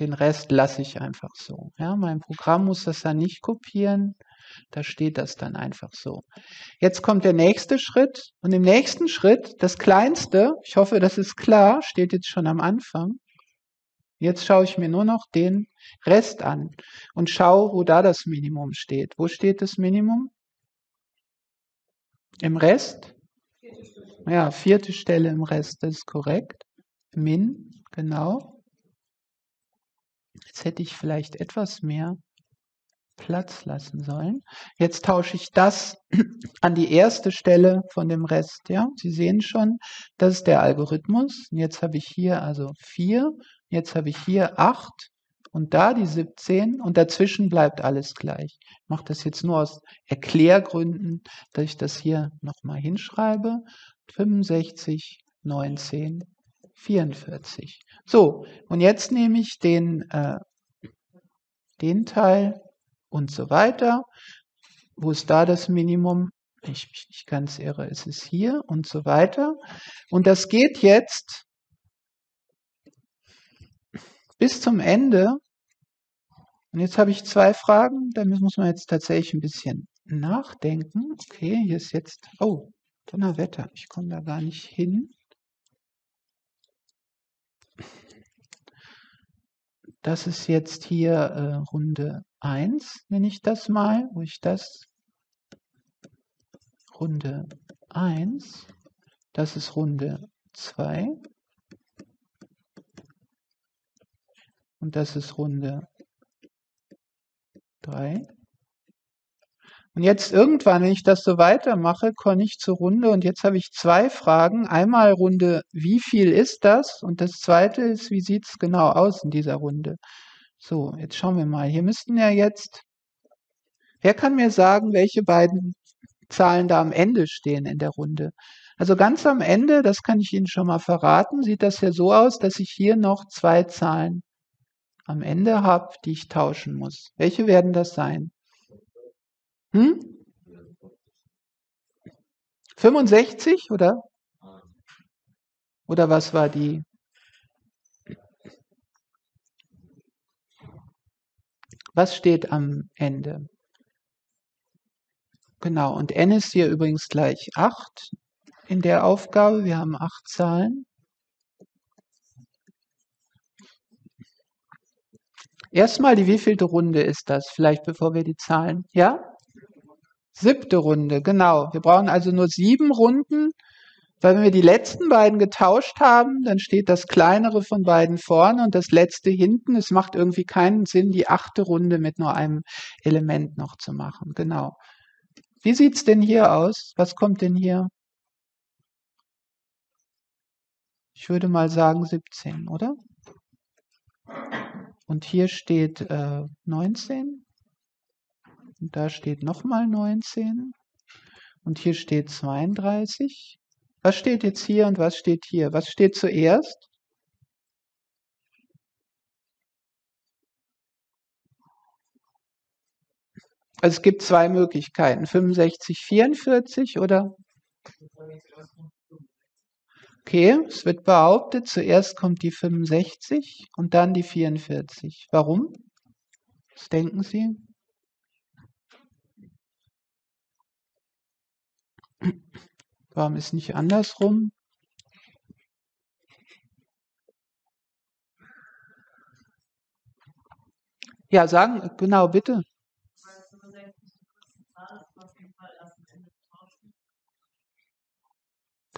den Rest lasse ich einfach so. Ja, mein Programm muss das dann nicht kopieren. Da steht das dann einfach so. Jetzt kommt der nächste Schritt und im nächsten Schritt, das kleinste, ich hoffe, das ist klar, steht jetzt schon am Anfang. Jetzt schaue ich mir nur noch den Rest an und schaue, wo da das Minimum steht. Wo steht das Minimum? Im Rest? Ja, vierte Stelle im Rest, das ist korrekt. Min, genau. Jetzt hätte ich vielleicht etwas mehr Platz lassen sollen. Jetzt tausche ich das an die erste Stelle von dem Rest. Ja, Sie sehen schon, das ist der Algorithmus. Jetzt habe ich hier also 4, jetzt habe ich hier 8 und da die 17 und dazwischen bleibt alles gleich. Ich mache das jetzt nur aus Erklärgründen, dass ich das hier nochmal hinschreibe. 65, 19, 44. So, und jetzt nehme ich den, äh, den Teil und so weiter. Wo ist da das Minimum? Ich mich nicht ganz irre, ist es hier und so weiter. Und das geht jetzt bis zum Ende. Und jetzt habe ich zwei Fragen. Da muss man jetzt tatsächlich ein bisschen nachdenken. Okay, hier ist jetzt, oh, Donnerwetter, ich komme da gar nicht hin. Das ist jetzt hier äh, Runde 1, nenne ich das mal, wo ich das Runde 1, das ist Runde 2 und das ist Runde 3. Und jetzt irgendwann, wenn ich das so weitermache, komme ich zur Runde und jetzt habe ich zwei Fragen. Einmal Runde, wie viel ist das? Und das zweite ist, wie sieht es genau aus in dieser Runde? So, jetzt schauen wir mal. Hier müssten ja jetzt, wer kann mir sagen, welche beiden Zahlen da am Ende stehen in der Runde? Also ganz am Ende, das kann ich Ihnen schon mal verraten, sieht das ja so aus, dass ich hier noch zwei Zahlen am Ende habe, die ich tauschen muss. Welche werden das sein? Hm? 65 oder? Oder was war die? Was steht am Ende? Genau, und n ist hier übrigens gleich 8 in der Aufgabe. Wir haben 8 Zahlen. Erstmal, die wievielte Runde ist das? Vielleicht bevor wir die Zahlen. Ja? Siebte Runde, genau. Wir brauchen also nur sieben Runden, weil wenn wir die letzten beiden getauscht haben, dann steht das kleinere von beiden vorne und das letzte hinten. Es macht irgendwie keinen Sinn, die achte Runde mit nur einem Element noch zu machen. Genau. Wie sieht's denn hier aus? Was kommt denn hier? Ich würde mal sagen 17, oder? Und hier steht äh, 19. Und da steht nochmal 19. Und hier steht 32. Was steht jetzt hier und was steht hier? Was steht zuerst? Also es gibt zwei Möglichkeiten, 65, 44 oder? Okay, es wird behauptet, zuerst kommt die 65 und dann die 44. Warum? Was denken Sie? Warum ist nicht andersrum? Ja, sagen, genau, bitte.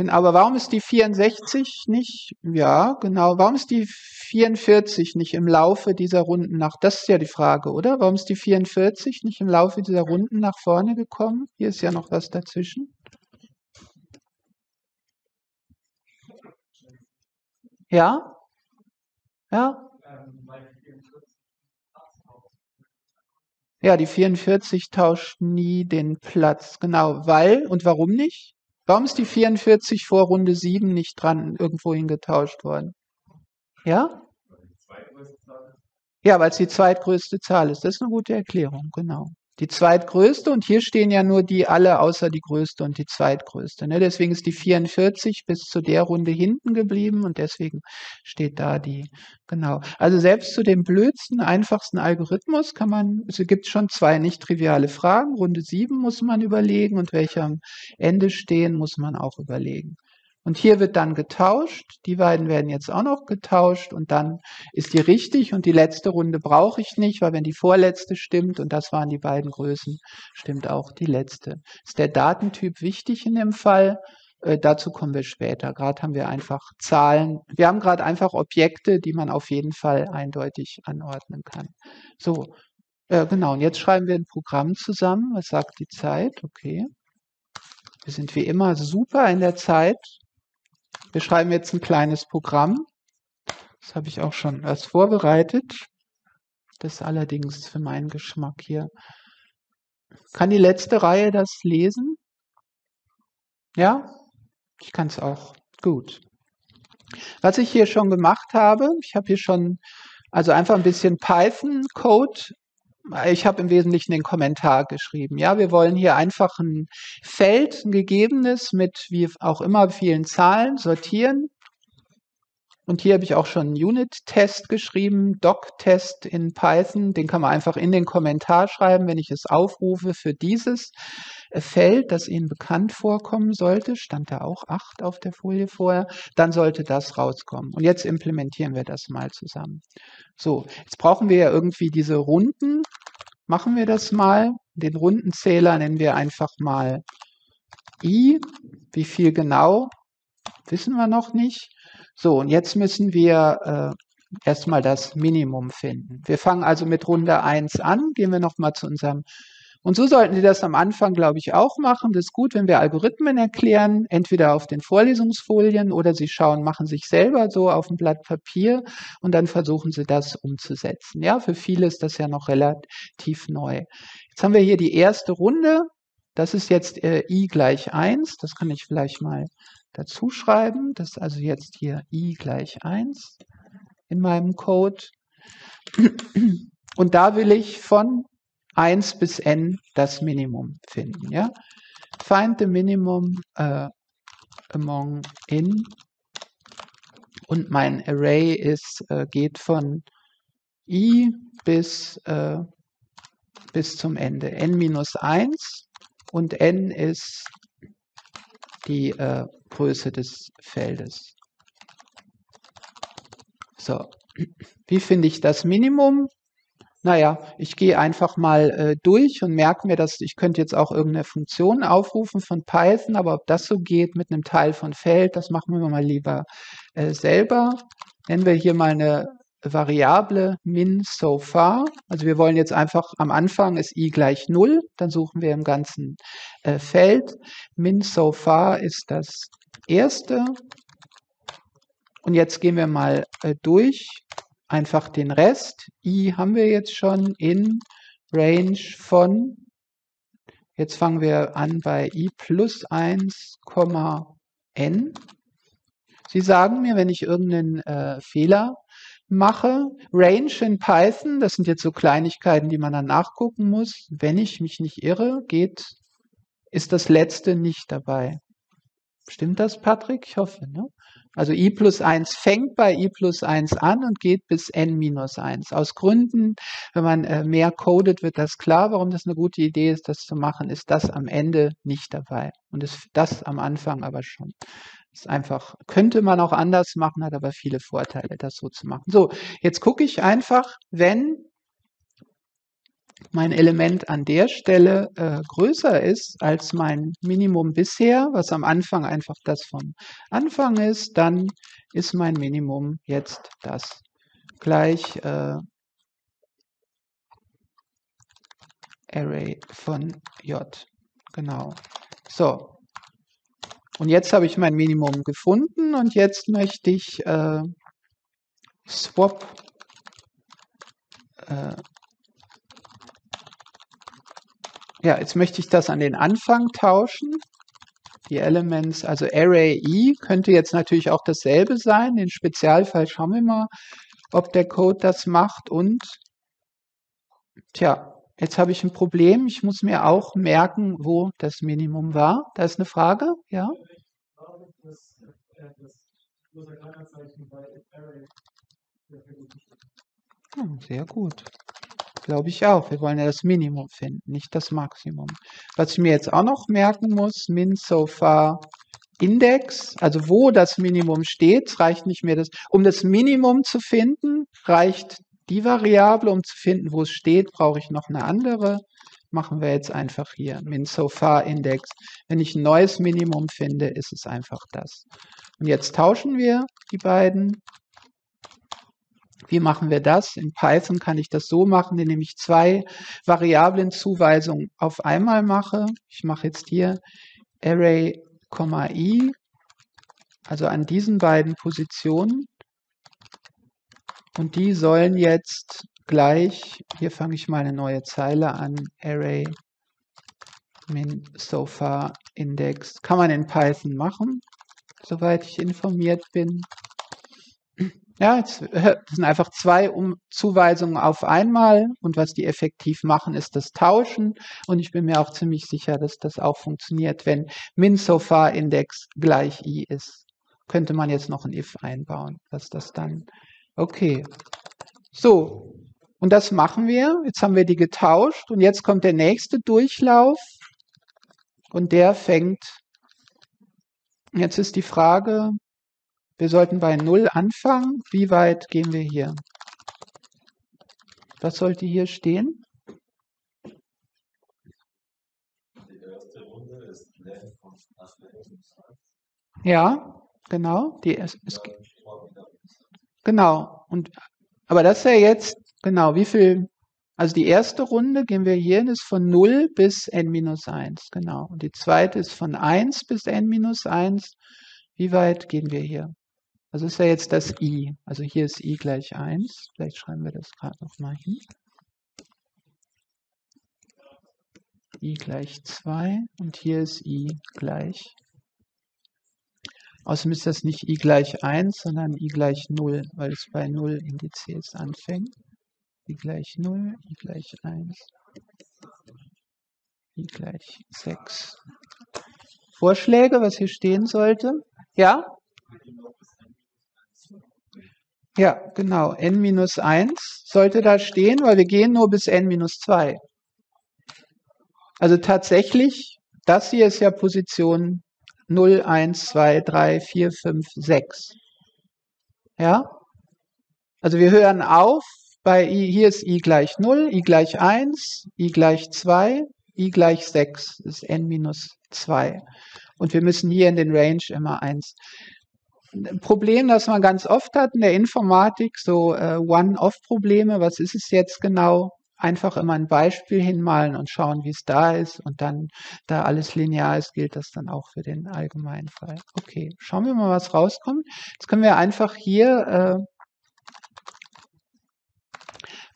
Aber warum ist die 64 nicht, ja, genau, warum ist die 44 nicht im Laufe dieser Runden nach, das ist ja die Frage, oder? Warum ist die 44 nicht im Laufe dieser Runden nach vorne gekommen? Hier ist ja noch was dazwischen. Ja? Ja? Ja, die 44 tauscht nie den Platz. Genau, weil und warum nicht? Warum ist die 44 vor Runde 7 nicht dran irgendwohin getauscht worden? Ja? Ja, weil es die zweitgrößte Zahl ist. Das ist eine gute Erklärung, genau die zweitgrößte und hier stehen ja nur die alle außer die größte und die zweitgrößte. Ne? Deswegen ist die 44 bis zu der Runde hinten geblieben und deswegen steht da die, genau. Also selbst zu dem blödsten, einfachsten Algorithmus kann man, es gibt schon zwei nicht triviale Fragen. Runde 7 muss man überlegen und welche am Ende stehen, muss man auch überlegen. Und hier wird dann getauscht. Die beiden werden jetzt auch noch getauscht und dann ist die richtig und die letzte Runde brauche ich nicht, weil wenn die vorletzte stimmt und das waren die beiden Größen, stimmt auch die letzte. Ist der Datentyp wichtig in dem Fall? Äh, dazu kommen wir später. Gerade haben wir einfach Zahlen. Wir haben gerade einfach Objekte, die man auf jeden Fall eindeutig anordnen kann. So, äh, genau. Und jetzt schreiben wir ein Programm zusammen. Was sagt die Zeit? Okay. Wir sind wie immer super in der Zeit. Wir schreiben jetzt ein kleines Programm. Das habe ich auch schon erst vorbereitet. Das allerdings für meinen Geschmack hier. Kann die letzte Reihe das lesen? Ja? Ich kann es auch. Gut. Was ich hier schon gemacht habe, ich habe hier schon also einfach ein bisschen Python-Code ich habe im Wesentlichen den Kommentar geschrieben. Ja, wir wollen hier einfach ein Feld, ein gegebenes mit wie auch immer vielen Zahlen sortieren. Und hier habe ich auch schon einen Unit-Test geschrieben, Doc-Test in Python. Den kann man einfach in den Kommentar schreiben, wenn ich es aufrufe für dieses Feld, das Ihnen bekannt vorkommen sollte. Stand da auch 8 auf der Folie vorher. Dann sollte das rauskommen. Und jetzt implementieren wir das mal zusammen. So, jetzt brauchen wir ja irgendwie diese Runden. Machen wir das mal. Den Rundenzähler nennen wir einfach mal i. Wie viel genau, wissen wir noch nicht. So, und jetzt müssen wir äh, erstmal das Minimum finden. Wir fangen also mit Runde 1 an, gehen wir nochmal zu unserem und so sollten Sie das am Anfang, glaube ich, auch machen. Das ist gut, wenn wir Algorithmen erklären, entweder auf den Vorlesungsfolien oder Sie schauen, machen sich selber so auf ein Blatt Papier und dann versuchen Sie das umzusetzen. Ja, für viele ist das ja noch relativ neu. Jetzt haben wir hier die erste Runde. Das ist jetzt äh, i gleich 1. Das kann ich vielleicht mal dazu schreiben. Das ist also jetzt hier i gleich 1 in meinem Code. Und da will ich von 1 bis n das Minimum finden. Ja? Find the minimum uh, among in und mein Array ist, äh, geht von i bis, äh, bis zum Ende. n minus 1 und n ist die äh, Größe des Feldes. So, wie finde ich das Minimum? Naja, ich gehe einfach mal äh, durch und merke mir, dass ich könnte jetzt auch irgendeine Funktion aufrufen von Python, aber ob das so geht mit einem Teil von Feld, das machen wir mal lieber äh, selber. Nennen wir hier mal eine Variable min so far. Also wir wollen jetzt einfach am Anfang ist i gleich 0, dann suchen wir im ganzen äh, Feld. Min so far ist das erste. Und jetzt gehen wir mal äh, durch einfach den Rest. i haben wir jetzt schon in Range von, jetzt fangen wir an bei i plus 1, n. Sie sagen mir, wenn ich irgendeinen äh, Fehler mache, Range in Python, das sind jetzt so Kleinigkeiten, die man dann nachgucken muss. Wenn ich mich nicht irre, geht, ist das letzte nicht dabei. Stimmt das, Patrick? Ich hoffe, ne? Also i plus 1 fängt bei i plus 1 an und geht bis n minus 1. Aus Gründen, wenn man äh, mehr codet, wird das klar, warum das eine gute Idee ist, das zu machen, ist das am Ende nicht dabei. Und ist das am Anfang aber schon. Ist einfach, könnte man auch anders machen, hat aber viele Vorteile, das so zu machen. So, jetzt gucke ich einfach, wenn mein Element an der Stelle äh, größer ist als mein Minimum bisher, was am Anfang einfach das vom Anfang ist, dann ist mein Minimum jetzt das gleich äh, Array von J. Genau. So. Und jetzt habe ich mein Minimum gefunden und jetzt möchte ich äh, swap äh, Ja, jetzt möchte ich das an den Anfang tauschen. Die Elements, also Array i könnte jetzt natürlich auch dasselbe sein. Den Spezialfall schauen wir mal, ob der Code das macht. Und tja, jetzt habe ich ein Problem. Ich muss mir auch merken, wo das Minimum war. Da ist eine Frage, ja? Hm, sehr gut. Glaube ich auch. Wir wollen ja das Minimum finden, nicht das Maximum. Was ich mir jetzt auch noch merken muss, min so far Index, also wo das Minimum steht, reicht nicht mehr das. Um das Minimum zu finden, reicht die Variable. Um zu finden, wo es steht, brauche ich noch eine andere. Machen wir jetzt einfach hier min so far Index. Wenn ich ein neues Minimum finde, ist es einfach das. Und jetzt tauschen wir die beiden. Wie machen wir das? In Python kann ich das so machen, indem ich zwei Variablenzuweisungen auf einmal mache. Ich mache jetzt hier Array, i, also an diesen beiden Positionen. Und die sollen jetzt gleich, hier fange ich mal eine neue Zeile an, Array min so far index. Kann man in Python machen, soweit ich informiert bin. Ja, das sind einfach zwei um Zuweisungen auf einmal und was die effektiv machen, ist das Tauschen und ich bin mir auch ziemlich sicher, dass das auch funktioniert, wenn min so far Index gleich i ist. Könnte man jetzt noch ein if einbauen, dass das dann okay. So, und das machen wir. Jetzt haben wir die getauscht und jetzt kommt der nächste Durchlauf und der fängt Jetzt ist die Frage, wir sollten bei 0 anfangen. Wie weit gehen wir hier? Was sollte hier stehen? Ja, genau. Die, es, es, Genau. Und, aber das ist ja jetzt, genau, wie viel, also die erste Runde gehen wir hier hin, ist von 0 bis n minus 1, genau. Und die zweite ist von 1 bis n minus 1. Wie weit gehen wir hier? Also ist ja jetzt das i. Also hier ist i gleich 1. Vielleicht schreiben wir das gerade noch mal hin. i gleich 2 und hier ist i gleich. Außerdem ist das nicht i gleich 1, sondern i gleich 0, weil es bei 0 Indizes anfängt. i gleich 0, i gleich 1, i gleich 6. Vorschläge, was hier stehen sollte? Ja? Ja, genau. n minus 1 sollte da stehen, weil wir gehen nur bis n minus 2. Also tatsächlich, das hier ist ja Position 0, 1, 2, 3, 4, 5, 6. Ja? Also wir hören auf bei i, hier ist i gleich 0, i gleich 1, i gleich 2, i gleich 6 ist n minus 2. Und wir müssen hier in den Range immer 1. Ein Problem, das man ganz oft hat in der Informatik, so äh, One-Off-Probleme, was ist es jetzt genau? Einfach immer ein Beispiel hinmalen und schauen, wie es da ist. Und dann, da alles linear ist, gilt das dann auch für den allgemeinen Fall. Okay, schauen wir mal, was rauskommt. Jetzt können wir einfach hier äh,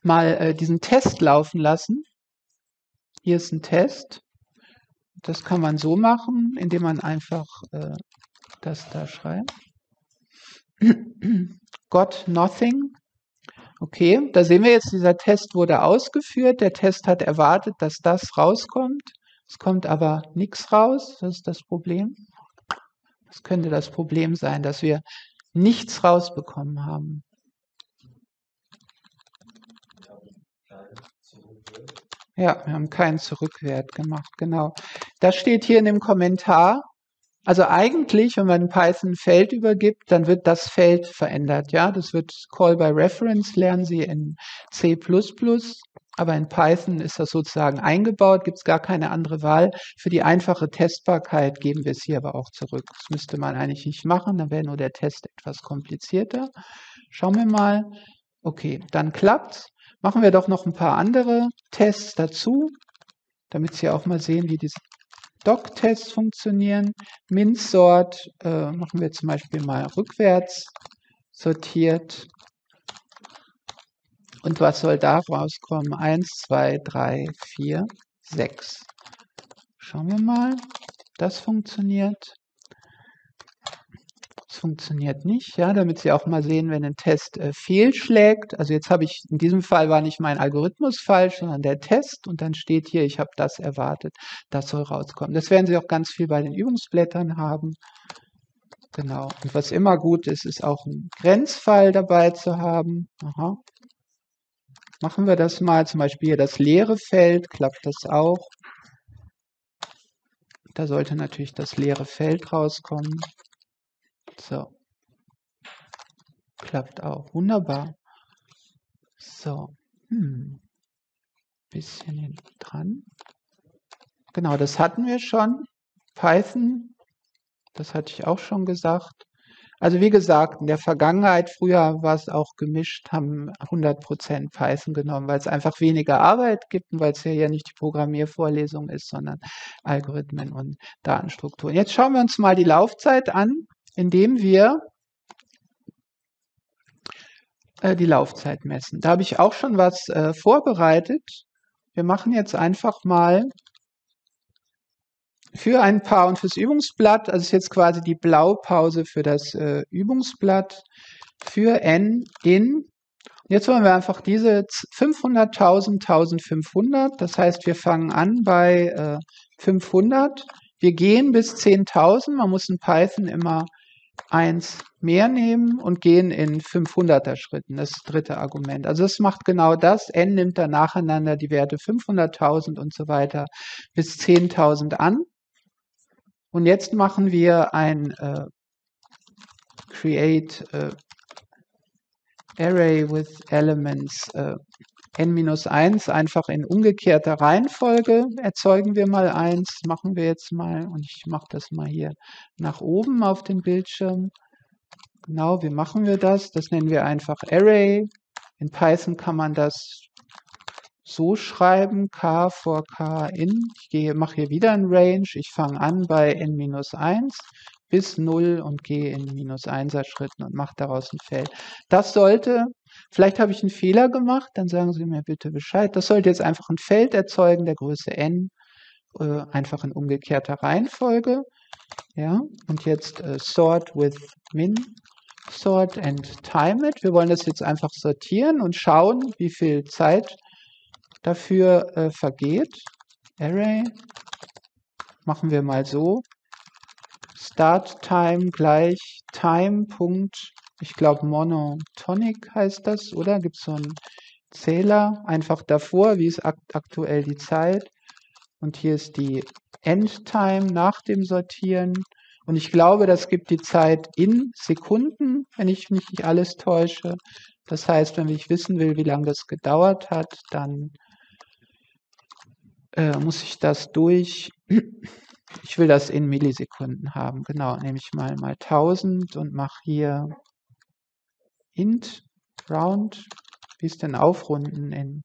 mal äh, diesen Test laufen lassen. Hier ist ein Test. Das kann man so machen, indem man einfach äh, das da schreibt. Got nothing Okay, da sehen wir jetzt, dieser Test wurde ausgeführt. Der Test hat erwartet, dass das rauskommt. Es kommt aber nichts raus. Das ist das Problem. Das könnte das Problem sein, dass wir nichts rausbekommen haben. Ja, wir haben keinen Zurückwert gemacht, genau. Das steht hier in dem Kommentar. Also eigentlich, wenn man Python ein Feld übergibt, dann wird das Feld verändert. Ja, das wird Call by Reference, lernen Sie in C++. Aber in Python ist das sozusagen eingebaut, gibt es gar keine andere Wahl. Für die einfache Testbarkeit geben wir es hier aber auch zurück. Das müsste man eigentlich nicht machen, dann wäre nur der Test etwas komplizierter. Schauen wir mal. Okay, dann klappt. Machen wir doch noch ein paar andere Tests dazu, damit Sie auch mal sehen, wie diese Doc-Tests funktionieren. Min-Sort äh, machen wir zum Beispiel mal rückwärts sortiert. Und was soll da rauskommen? 1, 2, 3, 4, 6. Schauen wir mal. Das funktioniert funktioniert nicht, ja, damit Sie auch mal sehen, wenn ein Test äh, fehlschlägt. Also jetzt habe ich, in diesem Fall war nicht mein Algorithmus falsch, sondern der Test und dann steht hier, ich habe das erwartet, das soll rauskommen. Das werden Sie auch ganz viel bei den Übungsblättern haben. Genau. Und was immer gut ist, ist auch ein Grenzfall dabei zu haben. Aha. Machen wir das mal, zum Beispiel hier das leere Feld, klappt das auch. Da sollte natürlich das leere Feld rauskommen. So. Klappt auch. Wunderbar. So. Hm. Bisschen hinten dran. Genau, das hatten wir schon. Python, das hatte ich auch schon gesagt. Also wie gesagt, in der Vergangenheit, früher war es auch gemischt, haben 100% Python genommen, weil es einfach weniger Arbeit gibt und weil es ja, ja nicht die Programmiervorlesung ist, sondern Algorithmen und Datenstrukturen. Jetzt schauen wir uns mal die Laufzeit an indem wir äh, die Laufzeit messen. Da habe ich auch schon was äh, vorbereitet. Wir machen jetzt einfach mal für ein Paar und fürs Übungsblatt, also ist jetzt quasi die Blaupause für das äh, Übungsblatt, für n in, jetzt wollen wir einfach diese 500.000, 1500, das heißt, wir fangen an bei äh, 500, wir gehen bis 10.000, man muss in Python immer eins mehr nehmen und gehen in 500er Schritten. Das das dritte Argument. Also es macht genau das. n nimmt dann nacheinander die Werte 500.000 und so weiter bis 10.000 an. Und jetzt machen wir ein äh, Create äh, Array with Elements äh, n-1 einfach in umgekehrter Reihenfolge erzeugen wir mal 1, machen wir jetzt mal und ich mache das mal hier nach oben auf dem Bildschirm. Genau, wie machen wir das? Das nennen wir einfach Array. In Python kann man das so schreiben, k vor k in. Ich gehe, mache hier wieder ein Range. Ich fange an bei n-1 bis 0 und gehe in minus 1er Schritten und mache daraus ein Feld. Das sollte, vielleicht habe ich einen Fehler gemacht, dann sagen Sie mir bitte Bescheid. Das sollte jetzt einfach ein Feld erzeugen der Größe n, äh, einfach in umgekehrter Reihenfolge. Ja, und jetzt äh, sort with min, sort and time it. Wir wollen das jetzt einfach sortieren und schauen, wie viel Zeit dafür äh, vergeht. Array machen wir mal so. Start Time gleich Time. Punkt, ich glaube Monotonic heißt das, oder? Gibt es so einen Zähler einfach davor, wie ist akt aktuell die Zeit? Und hier ist die Endtime nach dem Sortieren. Und ich glaube, das gibt die Zeit in Sekunden, wenn ich mich nicht alles täusche. Das heißt, wenn ich wissen will, wie lange das gedauert hat, dann äh, muss ich das durch, ich will das in Millisekunden haben, genau, nehme ich mal mal 1000 und mache hier int round, wie ist denn aufrunden in,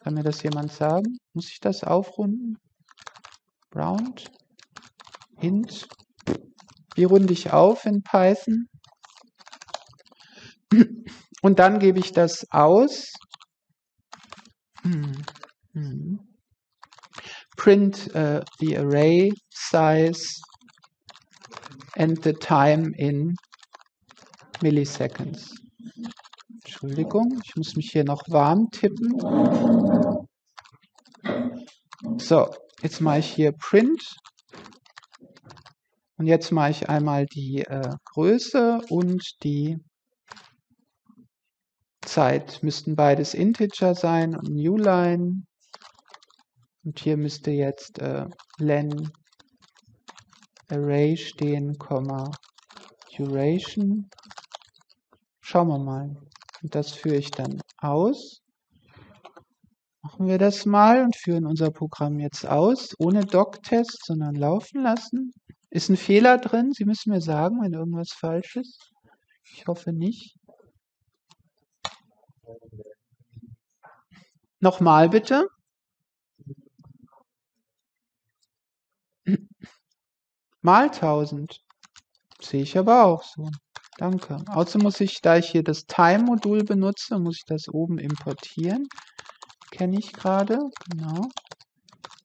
kann mir das jemand sagen? Muss ich das aufrunden? Round, int, wie runde ich auf in Python? Und dann gebe ich das aus. Hm. Hm print uh, the array size and the time in milliseconds. Entschuldigung, ich muss mich hier noch warm tippen. So, jetzt mache ich hier print. Und jetzt mache ich einmal die äh, Größe und die Zeit. Müssten beides Integer sein und Newline und hier müsste jetzt äh, len array stehen, duration. Schauen wir mal. Und das führe ich dann aus. Machen wir das mal und führen unser Programm jetzt aus, ohne Doc-Test, sondern laufen lassen. Ist ein Fehler drin? Sie müssen mir sagen, wenn irgendwas falsch ist. Ich hoffe nicht. Nochmal bitte. Mal 1000. Sehe ich aber auch so. Danke. Außerdem muss ich, da ich hier das Time-Modul benutze, muss ich das oben importieren. Kenne ich gerade. Genau.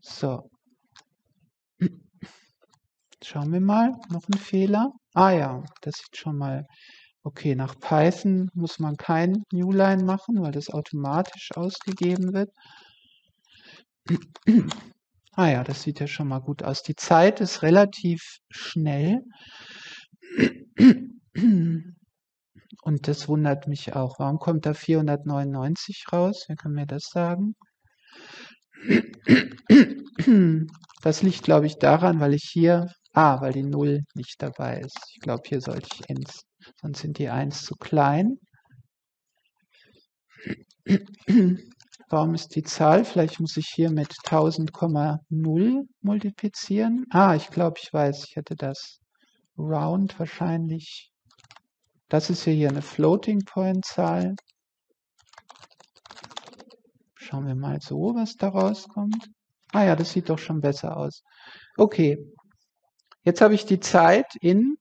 So. Schauen wir mal. Noch ein Fehler. Ah ja, das sieht schon mal. Okay, nach Python muss man kein Newline machen, weil das automatisch ausgegeben wird. Ah ja, das sieht ja schon mal gut aus. Die Zeit ist relativ schnell. Und das wundert mich auch. Warum kommt da 499 raus? Wer kann mir das sagen? Das liegt, glaube ich, daran, weil ich hier, ah, weil die 0 nicht dabei ist. Ich glaube, hier sollte ich 1, sonst sind die 1 zu klein. Warum ist die Zahl? Vielleicht muss ich hier mit 1000,0 multiplizieren. Ah, ich glaube, ich weiß, ich hätte das round wahrscheinlich. Das ist hier eine Floating Point Zahl. Schauen wir mal so, was da rauskommt. Ah ja, das sieht doch schon besser aus. Okay. Jetzt habe ich die Zeit in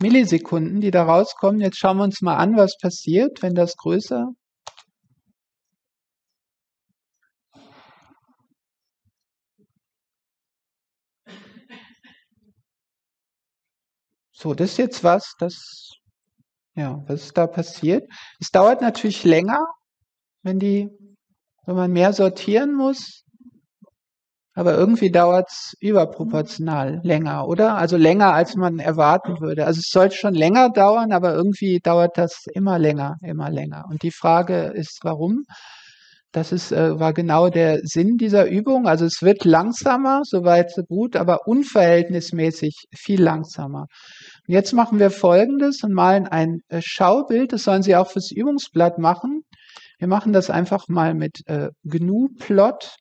Millisekunden, die da rauskommen. Jetzt schauen wir uns mal an, was passiert, wenn das größer So, das ist jetzt was, das, ja, was ist da passiert? Es dauert natürlich länger, wenn die, wenn man mehr sortieren muss. Aber irgendwie dauert es überproportional länger, oder? Also länger, als man erwarten würde. Also es sollte schon länger dauern, aber irgendwie dauert das immer länger, immer länger. Und die Frage ist, warum? Das ist, äh, war genau der Sinn dieser Übung. Also es wird langsamer, soweit so gut, aber unverhältnismäßig viel langsamer. Und jetzt machen wir Folgendes und malen ein äh, Schaubild. Das sollen Sie auch fürs Übungsblatt machen. Wir machen das einfach mal mit äh, GNU-Plot.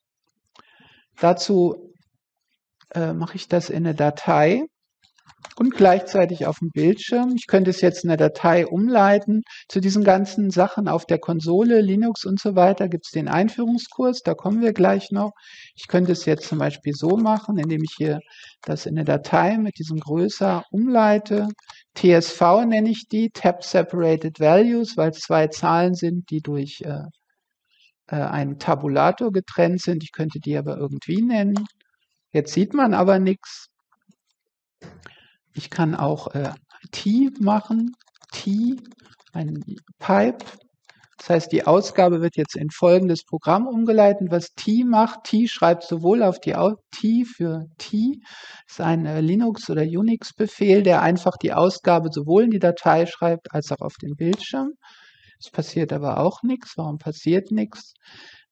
Dazu äh, mache ich das in eine Datei. Und gleichzeitig auf dem Bildschirm. Ich könnte es jetzt in der Datei umleiten. Zu diesen ganzen Sachen auf der Konsole, Linux und so weiter gibt es den Einführungskurs, da kommen wir gleich noch. Ich könnte es jetzt zum Beispiel so machen, indem ich hier das in der Datei mit diesem größer umleite. TSV nenne ich die, Tab Separated Values, weil es zwei Zahlen sind, die durch äh, äh, einen Tabulator getrennt sind. Ich könnte die aber irgendwie nennen. Jetzt sieht man aber nichts. Ich kann auch äh, T machen, T, ein Pipe. Das heißt, die Ausgabe wird jetzt in folgendes Programm umgeleitet. Was T macht, T schreibt sowohl auf die Au T für T, ist ein äh, Linux- oder Unix-Befehl, der einfach die Ausgabe sowohl in die Datei schreibt als auch auf den Bildschirm. Es passiert aber auch nichts. Warum passiert nichts?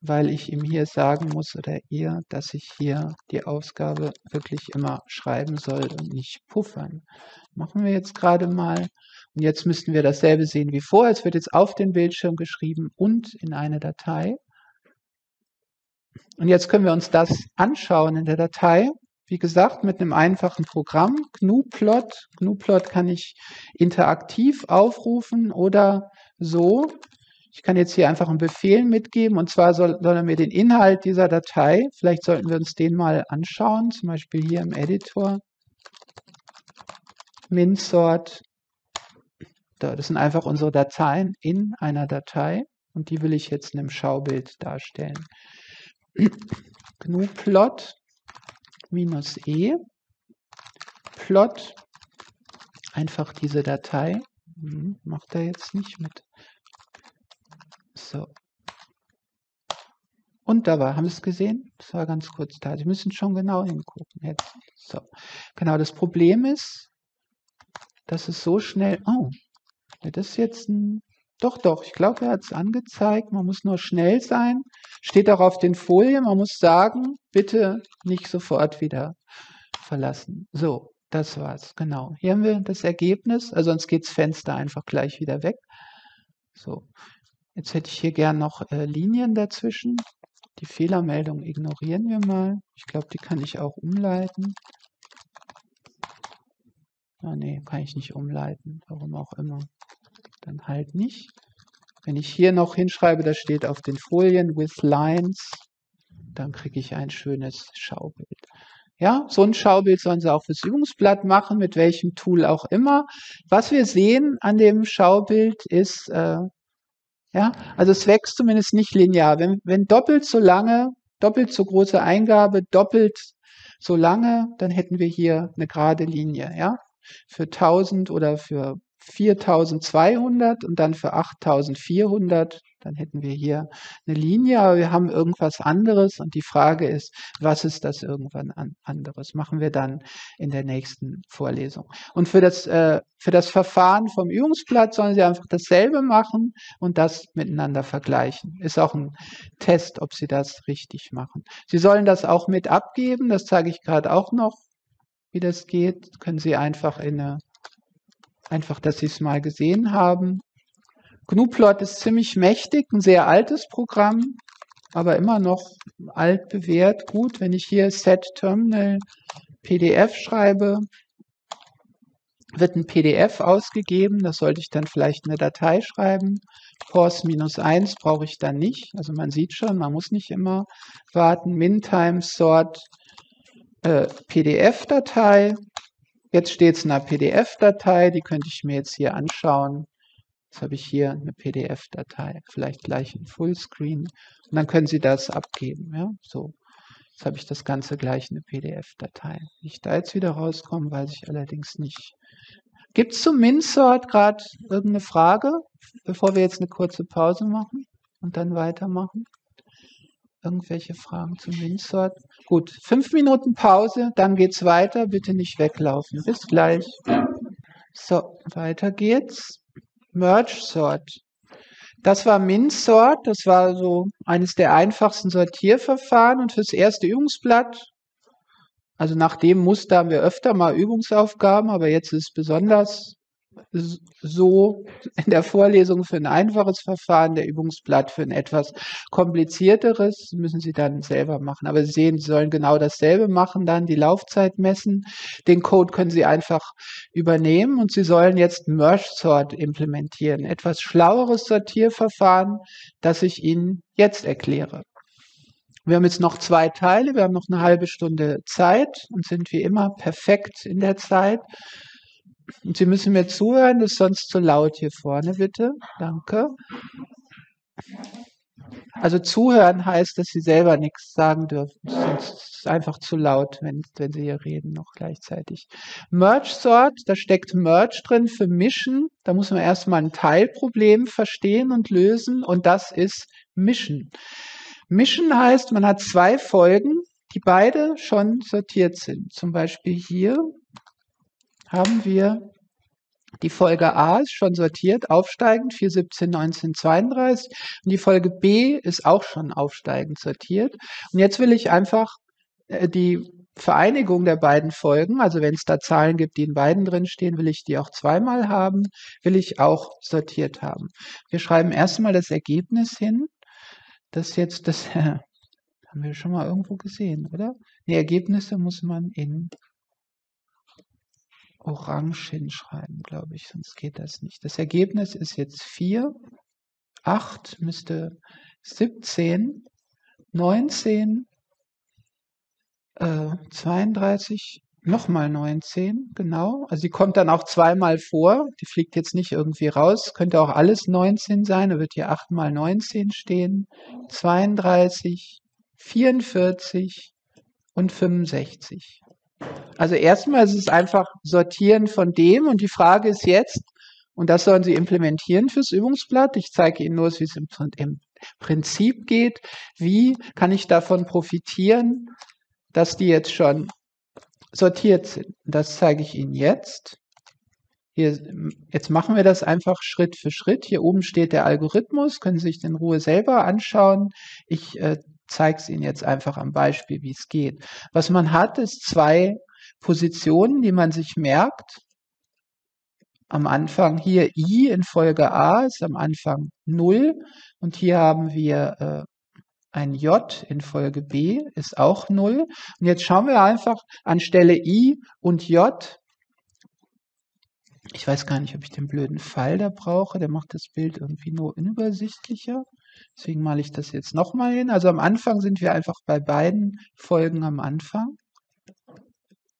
Weil ich ihm hier sagen muss oder ihr, dass ich hier die Ausgabe wirklich immer schreiben soll und nicht puffern. Machen wir jetzt gerade mal. Und jetzt müssten wir dasselbe sehen wie vorher. Es wird jetzt auf den Bildschirm geschrieben und in eine Datei. Und jetzt können wir uns das anschauen in der Datei. Wie gesagt, mit einem einfachen Programm, GNU-Plot. GNU-Plot kann ich interaktiv aufrufen oder so. Ich kann jetzt hier einfach einen Befehl mitgeben und zwar soll, soll er mir den Inhalt dieser Datei, vielleicht sollten wir uns den mal anschauen, zum Beispiel hier im Editor. MinSort. Das sind einfach unsere Dateien in einer Datei und die will ich jetzt in einem Schaubild darstellen. GNU-Plot minus E Plot einfach diese Datei. Hm, macht er jetzt nicht mit so. Und da war, haben Sie es gesehen? Das war ganz kurz da. Sie müssen schon genau hingucken. Jetzt. So. Genau, das Problem ist, dass es so schnell. Oh, das ist jetzt ein. Doch, doch, ich glaube, er hat es angezeigt. Man muss nur schnell sein. Steht auch auf den Folien. Man muss sagen, bitte nicht sofort wieder verlassen. So, das war's. Genau. Hier haben wir das Ergebnis. Also sonst geht das Fenster einfach gleich wieder weg. So. Jetzt hätte ich hier gern noch äh, Linien dazwischen. Die Fehlermeldung ignorieren wir mal. Ich glaube, die kann ich auch umleiten. Ah, nee, kann ich nicht umleiten. Warum auch immer. Dann halt nicht. Wenn ich hier noch hinschreibe, da steht auf den Folien with lines, dann kriege ich ein schönes Schaubild. Ja, so ein Schaubild sollen Sie auch fürs Übungsblatt machen, mit welchem Tool auch immer. Was wir sehen an dem Schaubild ist, äh, ja, also es wächst zumindest nicht linear. Wenn, wenn doppelt so lange, doppelt so große Eingabe, doppelt so lange, dann hätten wir hier eine gerade Linie, ja. Für 1000 oder für 4200 und dann für 8400, dann hätten wir hier eine Linie, aber wir haben irgendwas anderes und die Frage ist, was ist das irgendwann anderes? Machen wir dann in der nächsten Vorlesung. Und für das, äh, für das Verfahren vom Übungsblatt sollen Sie einfach dasselbe machen und das miteinander vergleichen. Ist auch ein Test, ob Sie das richtig machen. Sie sollen das auch mit abgeben, das zeige ich gerade auch noch, wie das geht. Können Sie einfach in eine Einfach, dass Sie es mal gesehen haben. GNU-Plot ist ziemlich mächtig, ein sehr altes Programm, aber immer noch alt bewährt. Gut, wenn ich hier set terminal PDF schreibe, wird ein PDF ausgegeben. Das sollte ich dann vielleicht in eine Datei schreiben. Pause minus 1 brauche ich dann nicht. Also man sieht schon, man muss nicht immer warten. Min-Time Sort äh, PDF-Datei. Jetzt steht es in einer PDF-Datei, die könnte ich mir jetzt hier anschauen. Jetzt habe ich hier eine PDF-Datei, vielleicht gleich in Fullscreen. Und dann können Sie das abgeben. Ja? So, jetzt habe ich das Ganze gleich in eine PDF-Datei. Wie ich da jetzt wieder rauskomme, weiß ich allerdings nicht. Gibt es zum MinSort gerade irgendeine Frage, bevor wir jetzt eine kurze Pause machen und dann weitermachen? Irgendwelche Fragen zum Windsort? Gut, fünf Minuten Pause, dann geht's weiter. Bitte nicht weglaufen. Bis gleich. So, weiter geht's. Merge Sort. Das war MinSort. Das war so eines der einfachsten Sortierverfahren. Und fürs erste Übungsblatt, also nach dem Muster haben wir öfter mal Übungsaufgaben, aber jetzt ist es besonders so in der Vorlesung für ein einfaches Verfahren, der Übungsblatt für ein etwas komplizierteres, müssen Sie dann selber machen. Aber Sie sehen, Sie sollen genau dasselbe machen, dann die Laufzeit messen. Den Code können Sie einfach übernehmen und Sie sollen jetzt Merge Sort implementieren. Etwas schlaueres Sortierverfahren, das ich Ihnen jetzt erkläre. Wir haben jetzt noch zwei Teile, wir haben noch eine halbe Stunde Zeit und sind wie immer perfekt in der Zeit. Und Sie müssen mir zuhören, das ist sonst zu laut hier vorne, bitte. Danke. Also zuhören heißt, dass Sie selber nichts sagen dürfen. Sonst ist es einfach zu laut, wenn, wenn Sie hier reden, noch gleichzeitig. Merge Sort, da steckt Merge drin für Mischen. Da muss man erstmal ein Teilproblem verstehen und lösen und das ist Mischen. Mischen heißt, man hat zwei Folgen, die beide schon sortiert sind. Zum Beispiel hier haben wir die Folge A ist schon sortiert, aufsteigend, 4, 17, 19, 32. Und die Folge B ist auch schon aufsteigend sortiert. Und jetzt will ich einfach äh, die Vereinigung der beiden Folgen, also wenn es da Zahlen gibt, die in beiden drin stehen, will ich die auch zweimal haben, will ich auch sortiert haben. Wir schreiben erstmal das Ergebnis hin. Das jetzt, das haben wir schon mal irgendwo gesehen, oder? Die Ergebnisse muss man in orange hinschreiben, glaube ich, sonst geht das nicht. Das Ergebnis ist jetzt 4, 8 müsste 17, 19, äh, 32, nochmal 19, genau. Also die kommt dann auch zweimal vor. Die fliegt jetzt nicht irgendwie raus. Könnte auch alles 19 sein. Da wird hier 8 mal 19 stehen. 32, 44 und 65. Also erstmal ist es einfach Sortieren von dem und die Frage ist jetzt, und das sollen Sie implementieren fürs Übungsblatt. Ich zeige Ihnen nur, wie es im, im Prinzip geht. Wie kann ich davon profitieren, dass die jetzt schon sortiert sind? Das zeige ich Ihnen jetzt. Hier, jetzt machen wir das einfach Schritt für Schritt. Hier oben steht der Algorithmus, können Sie sich in Ruhe selber anschauen. Ich äh, zeige es Ihnen jetzt einfach am Beispiel, wie es geht. Was man hat, ist zwei Positionen, die man sich merkt. Am Anfang hier i in Folge a ist am Anfang 0 und hier haben wir äh, ein j in Folge b ist auch 0. Und jetzt schauen wir einfach anstelle i und j. Ich weiß gar nicht, ob ich den blöden Pfeil da brauche. Der macht das Bild irgendwie nur unübersichtlicher. Deswegen male ich das jetzt nochmal hin. Also am Anfang sind wir einfach bei beiden Folgen am Anfang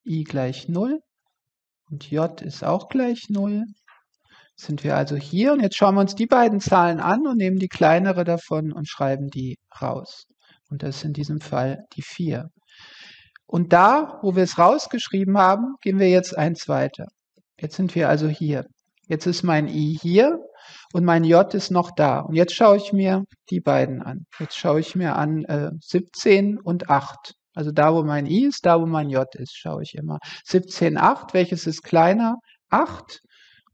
i gleich 0 und j ist auch gleich 0. Sind wir also hier und jetzt schauen wir uns die beiden Zahlen an und nehmen die kleinere davon und schreiben die raus. Und das ist in diesem Fall die 4. Und da, wo wir es rausgeschrieben haben, gehen wir jetzt eins weiter. Jetzt sind wir also hier. Jetzt ist mein i hier und mein j ist noch da. Und jetzt schaue ich mir die beiden an. Jetzt schaue ich mir an äh, 17 und 8. Also da, wo mein i ist, da, wo mein j ist, schaue ich immer. 17, 8, welches ist kleiner? 8.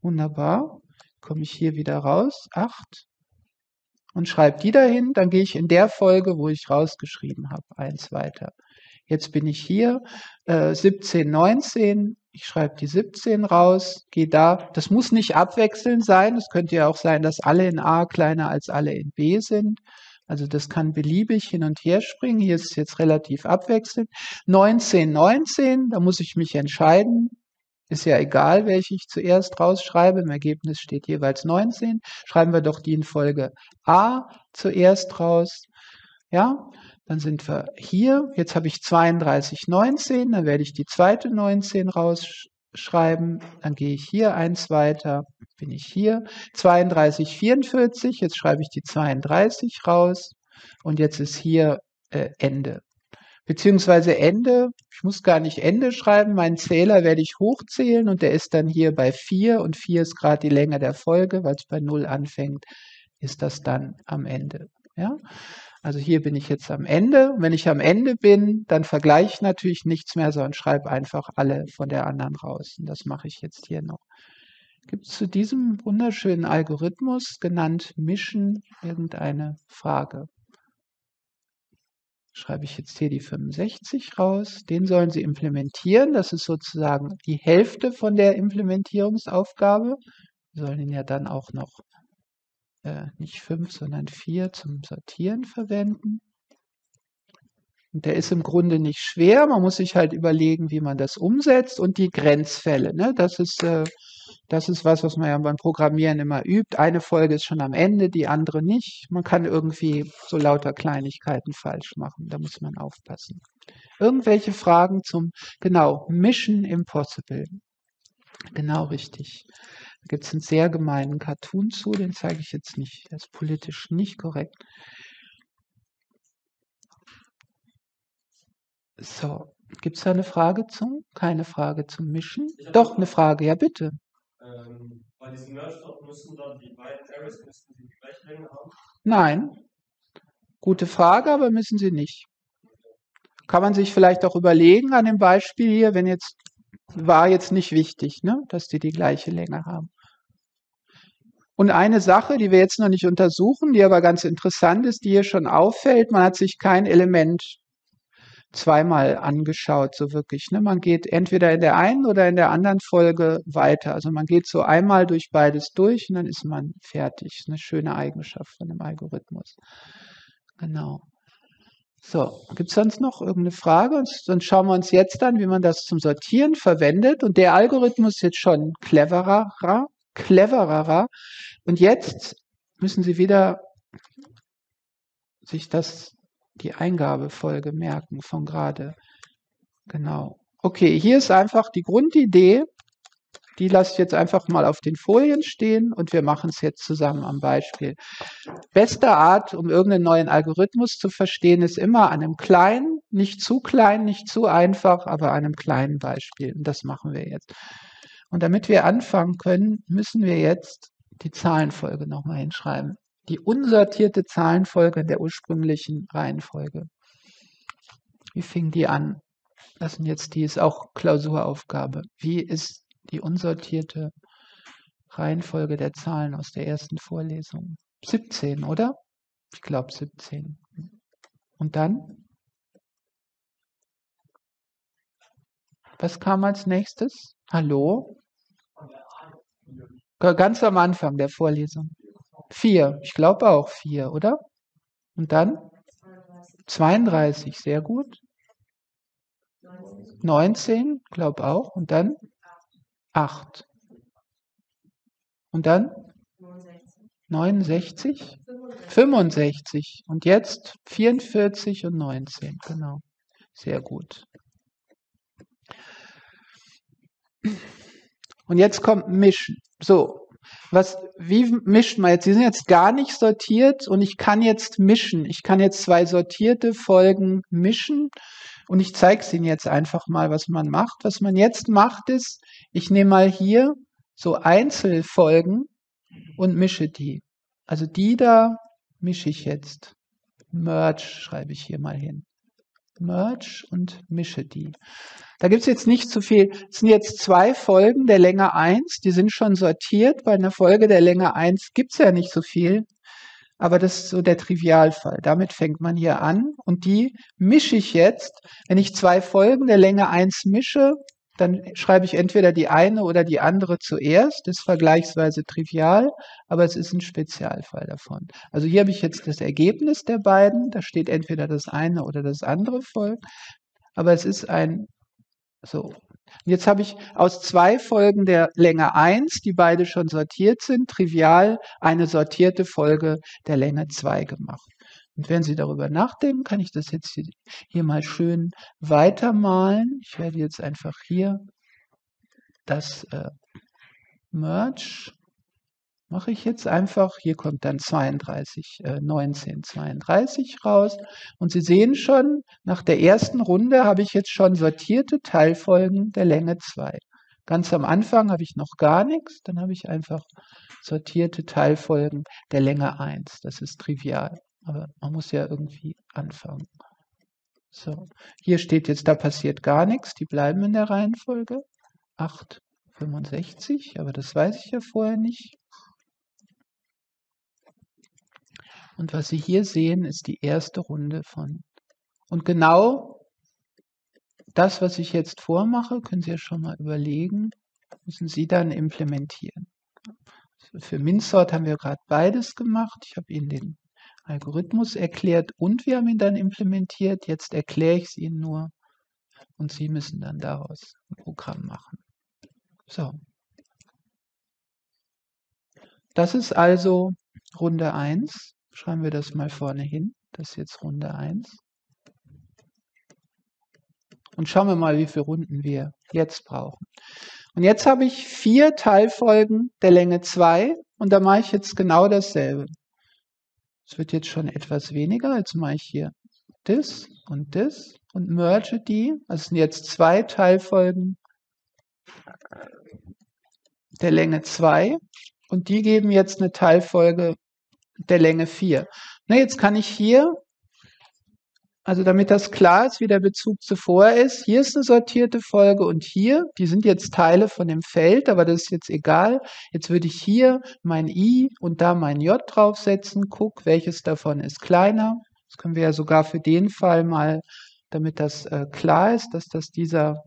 Wunderbar. Komme ich hier wieder raus. 8. Und schreibe die dahin. Dann gehe ich in der Folge, wo ich rausgeschrieben habe, eins weiter. Jetzt bin ich hier. Äh, 17, 19. Ich schreibe die 17 raus, gehe da. Das muss nicht abwechselnd sein. Es könnte ja auch sein, dass alle in A kleiner als alle in B sind. Also das kann beliebig hin und her springen. Hier ist es jetzt relativ abwechselnd. 19, 19, da muss ich mich entscheiden. Ist ja egal, welche ich zuerst rausschreibe. Im Ergebnis steht jeweils 19. Schreiben wir doch die in Folge A zuerst raus. Ja, dann sind wir hier. Jetzt habe ich 32, 19. Dann werde ich die zweite 19 rausschreiben. Dann gehe ich hier eins weiter bin ich hier. 32, 44, jetzt schreibe ich die 32 raus und jetzt ist hier äh, Ende. Beziehungsweise Ende, ich muss gar nicht Ende schreiben, meinen Zähler werde ich hochzählen und der ist dann hier bei 4 und 4 ist gerade die Länge der Folge, weil es bei 0 anfängt, ist das dann am Ende. Ja? Also hier bin ich jetzt am Ende. Und wenn ich am Ende bin, dann vergleiche ich natürlich nichts mehr, sondern schreibe einfach alle von der anderen raus. Und das mache ich jetzt hier noch. Gibt es zu diesem wunderschönen Algorithmus, genannt Mischen, irgendeine Frage? schreibe ich jetzt hier die 65 raus. Den sollen Sie implementieren. Das ist sozusagen die Hälfte von der Implementierungsaufgabe. Wir sollen ihn ja dann auch noch äh, nicht 5, sondern 4 zum Sortieren verwenden. Und der ist im Grunde nicht schwer. Man muss sich halt überlegen, wie man das umsetzt und die Grenzfälle. Ne? Das ist äh, das ist was, was man ja beim Programmieren immer übt. Eine Folge ist schon am Ende, die andere nicht. Man kann irgendwie so lauter Kleinigkeiten falsch machen. Da muss man aufpassen. Irgendwelche Fragen zum, genau, Mission Impossible. Genau richtig. Da gibt es einen sehr gemeinen Cartoon zu, den zeige ich jetzt nicht. Der ist politisch nicht korrekt. So, gibt es da eine Frage zu? Keine Frage zum Mischen? Doch, eine Frage, ja bitte. Ähm, bei diesem Merge-Stop müssen dann die beiden Arrays müssen die, die gleiche Länge haben? Nein. Gute Frage, aber müssen sie nicht. Kann man sich vielleicht auch überlegen an dem Beispiel hier, wenn jetzt, war jetzt nicht wichtig, ne, dass die die gleiche Länge haben. Und eine Sache, die wir jetzt noch nicht untersuchen, die aber ganz interessant ist, die hier schon auffällt, man hat sich kein Element zweimal angeschaut, so wirklich. Ne? Man geht entweder in der einen oder in der anderen Folge weiter. Also man geht so einmal durch beides durch und dann ist man fertig. Eine schöne Eigenschaft von dem Algorithmus. Genau. So, gibt es sonst noch irgendeine Frage? Und dann schauen wir uns jetzt an, wie man das zum Sortieren verwendet. Und der Algorithmus ist jetzt schon cleverer, cleverer. Und jetzt müssen Sie wieder sich das die Eingabefolge merken von gerade. Genau. Okay, hier ist einfach die Grundidee. Die lasse ich jetzt einfach mal auf den Folien stehen und wir machen es jetzt zusammen am Beispiel. Beste Art, um irgendeinen neuen Algorithmus zu verstehen, ist immer an einem kleinen, nicht zu klein, nicht zu einfach, aber an einem kleinen Beispiel. Und das machen wir jetzt. Und damit wir anfangen können, müssen wir jetzt die Zahlenfolge nochmal hinschreiben die unsortierte Zahlenfolge der ursprünglichen Reihenfolge. Wie fing die an? Das sind jetzt die ist auch Klausuraufgabe. Wie ist die unsortierte Reihenfolge der Zahlen aus der ersten Vorlesung? 17, oder? Ich glaube 17. Und dann? Was kam als nächstes? Hallo? Ganz am Anfang der Vorlesung. Vier. Ich glaube auch vier, oder? Und dann? 32, sehr gut. 19, glaube auch. Und dann? 8. Und dann? 69? 65. Und jetzt 44 und 19. Genau. Sehr gut. Und jetzt kommt Mischen. So, was, wie mischt man jetzt? Sie sind jetzt gar nicht sortiert und ich kann jetzt mischen. Ich kann jetzt zwei sortierte Folgen mischen und ich zeige es Ihnen jetzt einfach mal, was man macht. Was man jetzt macht ist, ich nehme mal hier so Einzelfolgen und mische die. Also die da mische ich jetzt. Merge schreibe ich hier mal hin. Merge und mische die. Da gibt es jetzt nicht zu viel. Es sind jetzt zwei Folgen der Länge 1, die sind schon sortiert. Bei einer Folge der Länge 1 gibt es ja nicht so viel. Aber das ist so der Trivialfall. Damit fängt man hier an und die mische ich jetzt. Wenn ich zwei Folgen der Länge 1 mische, dann schreibe ich entweder die eine oder die andere zuerst. Ist vergleichsweise trivial, aber es ist ein Spezialfall davon. Also hier habe ich jetzt das Ergebnis der beiden. Da steht entweder das eine oder das andere Volk. Aber es ist ein so. Jetzt habe ich aus zwei Folgen der Länge 1, die beide schon sortiert sind, trivial eine sortierte Folge der Länge 2 gemacht. Und wenn Sie darüber nachdenken, kann ich das jetzt hier, hier mal schön weitermalen. Ich werde jetzt einfach hier das äh, Merge mache ich jetzt einfach. Hier kommt dann 32, äh, 19, 32 raus. Und Sie sehen schon, nach der ersten Runde habe ich jetzt schon sortierte Teilfolgen der Länge 2. Ganz am Anfang habe ich noch gar nichts, dann habe ich einfach sortierte Teilfolgen der Länge 1. Das ist trivial. Aber man muss ja irgendwie anfangen. So, hier steht jetzt, da passiert gar nichts, die bleiben in der Reihenfolge. 8, 65, aber das weiß ich ja vorher nicht. Und was Sie hier sehen, ist die erste Runde von Und genau das, was ich jetzt vormache, können Sie ja schon mal überlegen, müssen Sie dann implementieren. Für MinSort haben wir gerade beides gemacht. Ich habe Ihnen den Algorithmus erklärt und wir haben ihn dann implementiert. Jetzt erkläre ich es Ihnen nur und Sie müssen dann daraus ein Programm machen. So. Das ist also Runde 1. Schreiben wir das mal vorne hin. Das ist jetzt Runde 1. Und schauen wir mal, wie viele Runden wir jetzt brauchen. Und jetzt habe ich vier Teilfolgen der Länge 2 und da mache ich jetzt genau dasselbe. Es wird jetzt schon etwas weniger. Jetzt mache ich hier das und das und merge die. Das sind jetzt zwei Teilfolgen der Länge 2 und die geben jetzt eine Teilfolge der Länge 4. Na, jetzt kann ich hier also damit das klar ist, wie der Bezug zuvor ist, hier ist eine sortierte Folge und hier, die sind jetzt Teile von dem Feld, aber das ist jetzt egal. Jetzt würde ich hier mein i und da mein j draufsetzen. Guck, welches davon ist kleiner. Das können wir ja sogar für den Fall mal, damit das äh, klar ist, dass das dieser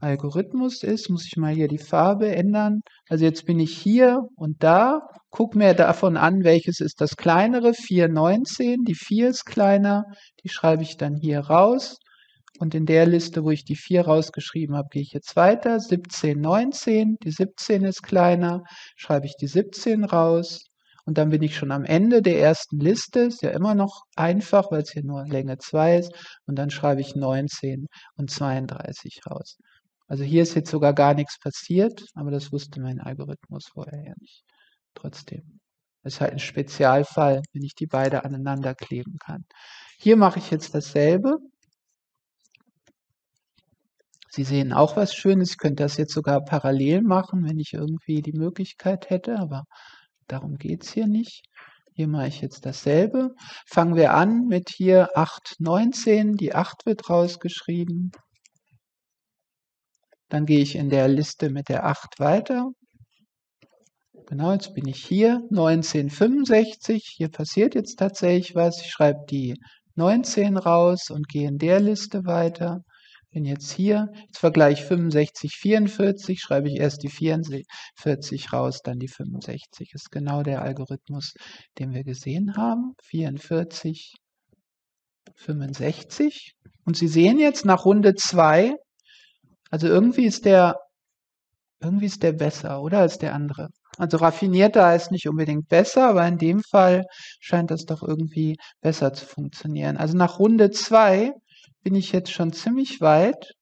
Algorithmus ist, muss ich mal hier die Farbe ändern. Also jetzt bin ich hier und da, guck mir davon an, welches ist das kleinere, 419, die 4 ist kleiner, die schreibe ich dann hier raus. Und in der Liste, wo ich die 4 rausgeschrieben habe, gehe ich jetzt weiter. 17, 19, die 17 ist kleiner, schreibe ich die 17 raus. Und dann bin ich schon am Ende der ersten Liste. Ist ja immer noch einfach, weil es hier nur Länge 2 ist. Und dann schreibe ich 19 und 32 raus. Also hier ist jetzt sogar gar nichts passiert, aber das wusste mein Algorithmus vorher ja nicht. Trotzdem. Das ist halt ein Spezialfall, wenn ich die beide aneinander kleben kann. Hier mache ich jetzt dasselbe. Sie sehen auch was Schönes. Ich könnte das jetzt sogar parallel machen, wenn ich irgendwie die Möglichkeit hätte, aber darum geht es hier nicht. Hier mache ich jetzt dasselbe. Fangen wir an mit hier 8, 19. Die 8 wird rausgeschrieben. Dann gehe ich in der Liste mit der 8 weiter. Genau, jetzt bin ich hier, 1965. Hier passiert jetzt tatsächlich was. Ich schreibe die 19 raus und gehe in der Liste weiter. Bin jetzt hier, jetzt vergleiche 65, 44, schreibe ich erst die 44 raus, dann die 65. Das ist genau der Algorithmus, den wir gesehen haben. 44, 65. Und Sie sehen jetzt nach Runde 2, also irgendwie ist der, irgendwie ist der besser, oder als der andere. Also raffinierter ist nicht unbedingt besser, aber in dem Fall scheint das doch irgendwie besser zu funktionieren. Also nach Runde zwei bin ich jetzt schon ziemlich weit.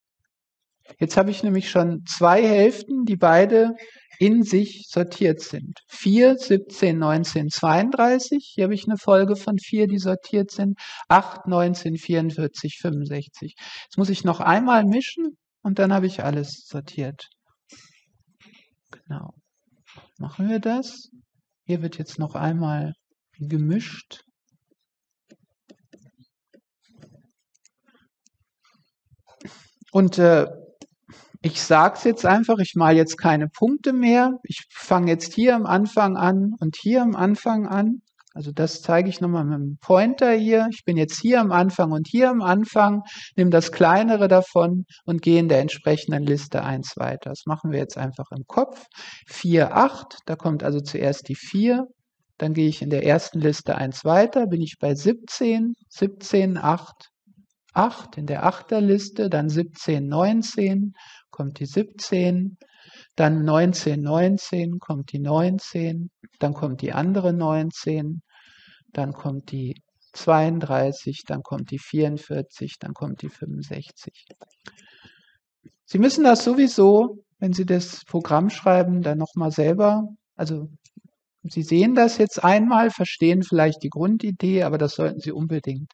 Jetzt habe ich nämlich schon zwei Hälften, die beide in sich sortiert sind. 4, 17, 19, 32. Hier habe ich eine Folge von 4, die sortiert sind. 8, 19, 44, 65. Jetzt muss ich noch einmal mischen und dann habe ich alles sortiert. Genau. Machen wir das. Hier wird jetzt noch einmal gemischt. Und äh, ich sage es jetzt einfach, ich male jetzt keine Punkte mehr. Ich fange jetzt hier am Anfang an und hier am Anfang an. Also das zeige ich nochmal mit dem Pointer hier. Ich bin jetzt hier am Anfang und hier am Anfang, nehme das kleinere davon und gehe in der entsprechenden Liste eins weiter. Das machen wir jetzt einfach im Kopf. 4, 8, da kommt also zuerst die 4. Dann gehe ich in der ersten Liste eins weiter, bin ich bei 17, 17, 8, 8 in der Achterliste, dann 17, 19, kommt die 17, dann 19, 19 kommt die 19, dann kommt die andere 19, dann kommt die 32, dann kommt die 44, dann kommt die 65. Sie müssen das sowieso, wenn Sie das Programm schreiben, dann nochmal selber, also Sie sehen das jetzt einmal, verstehen vielleicht die Grundidee, aber das sollten Sie unbedingt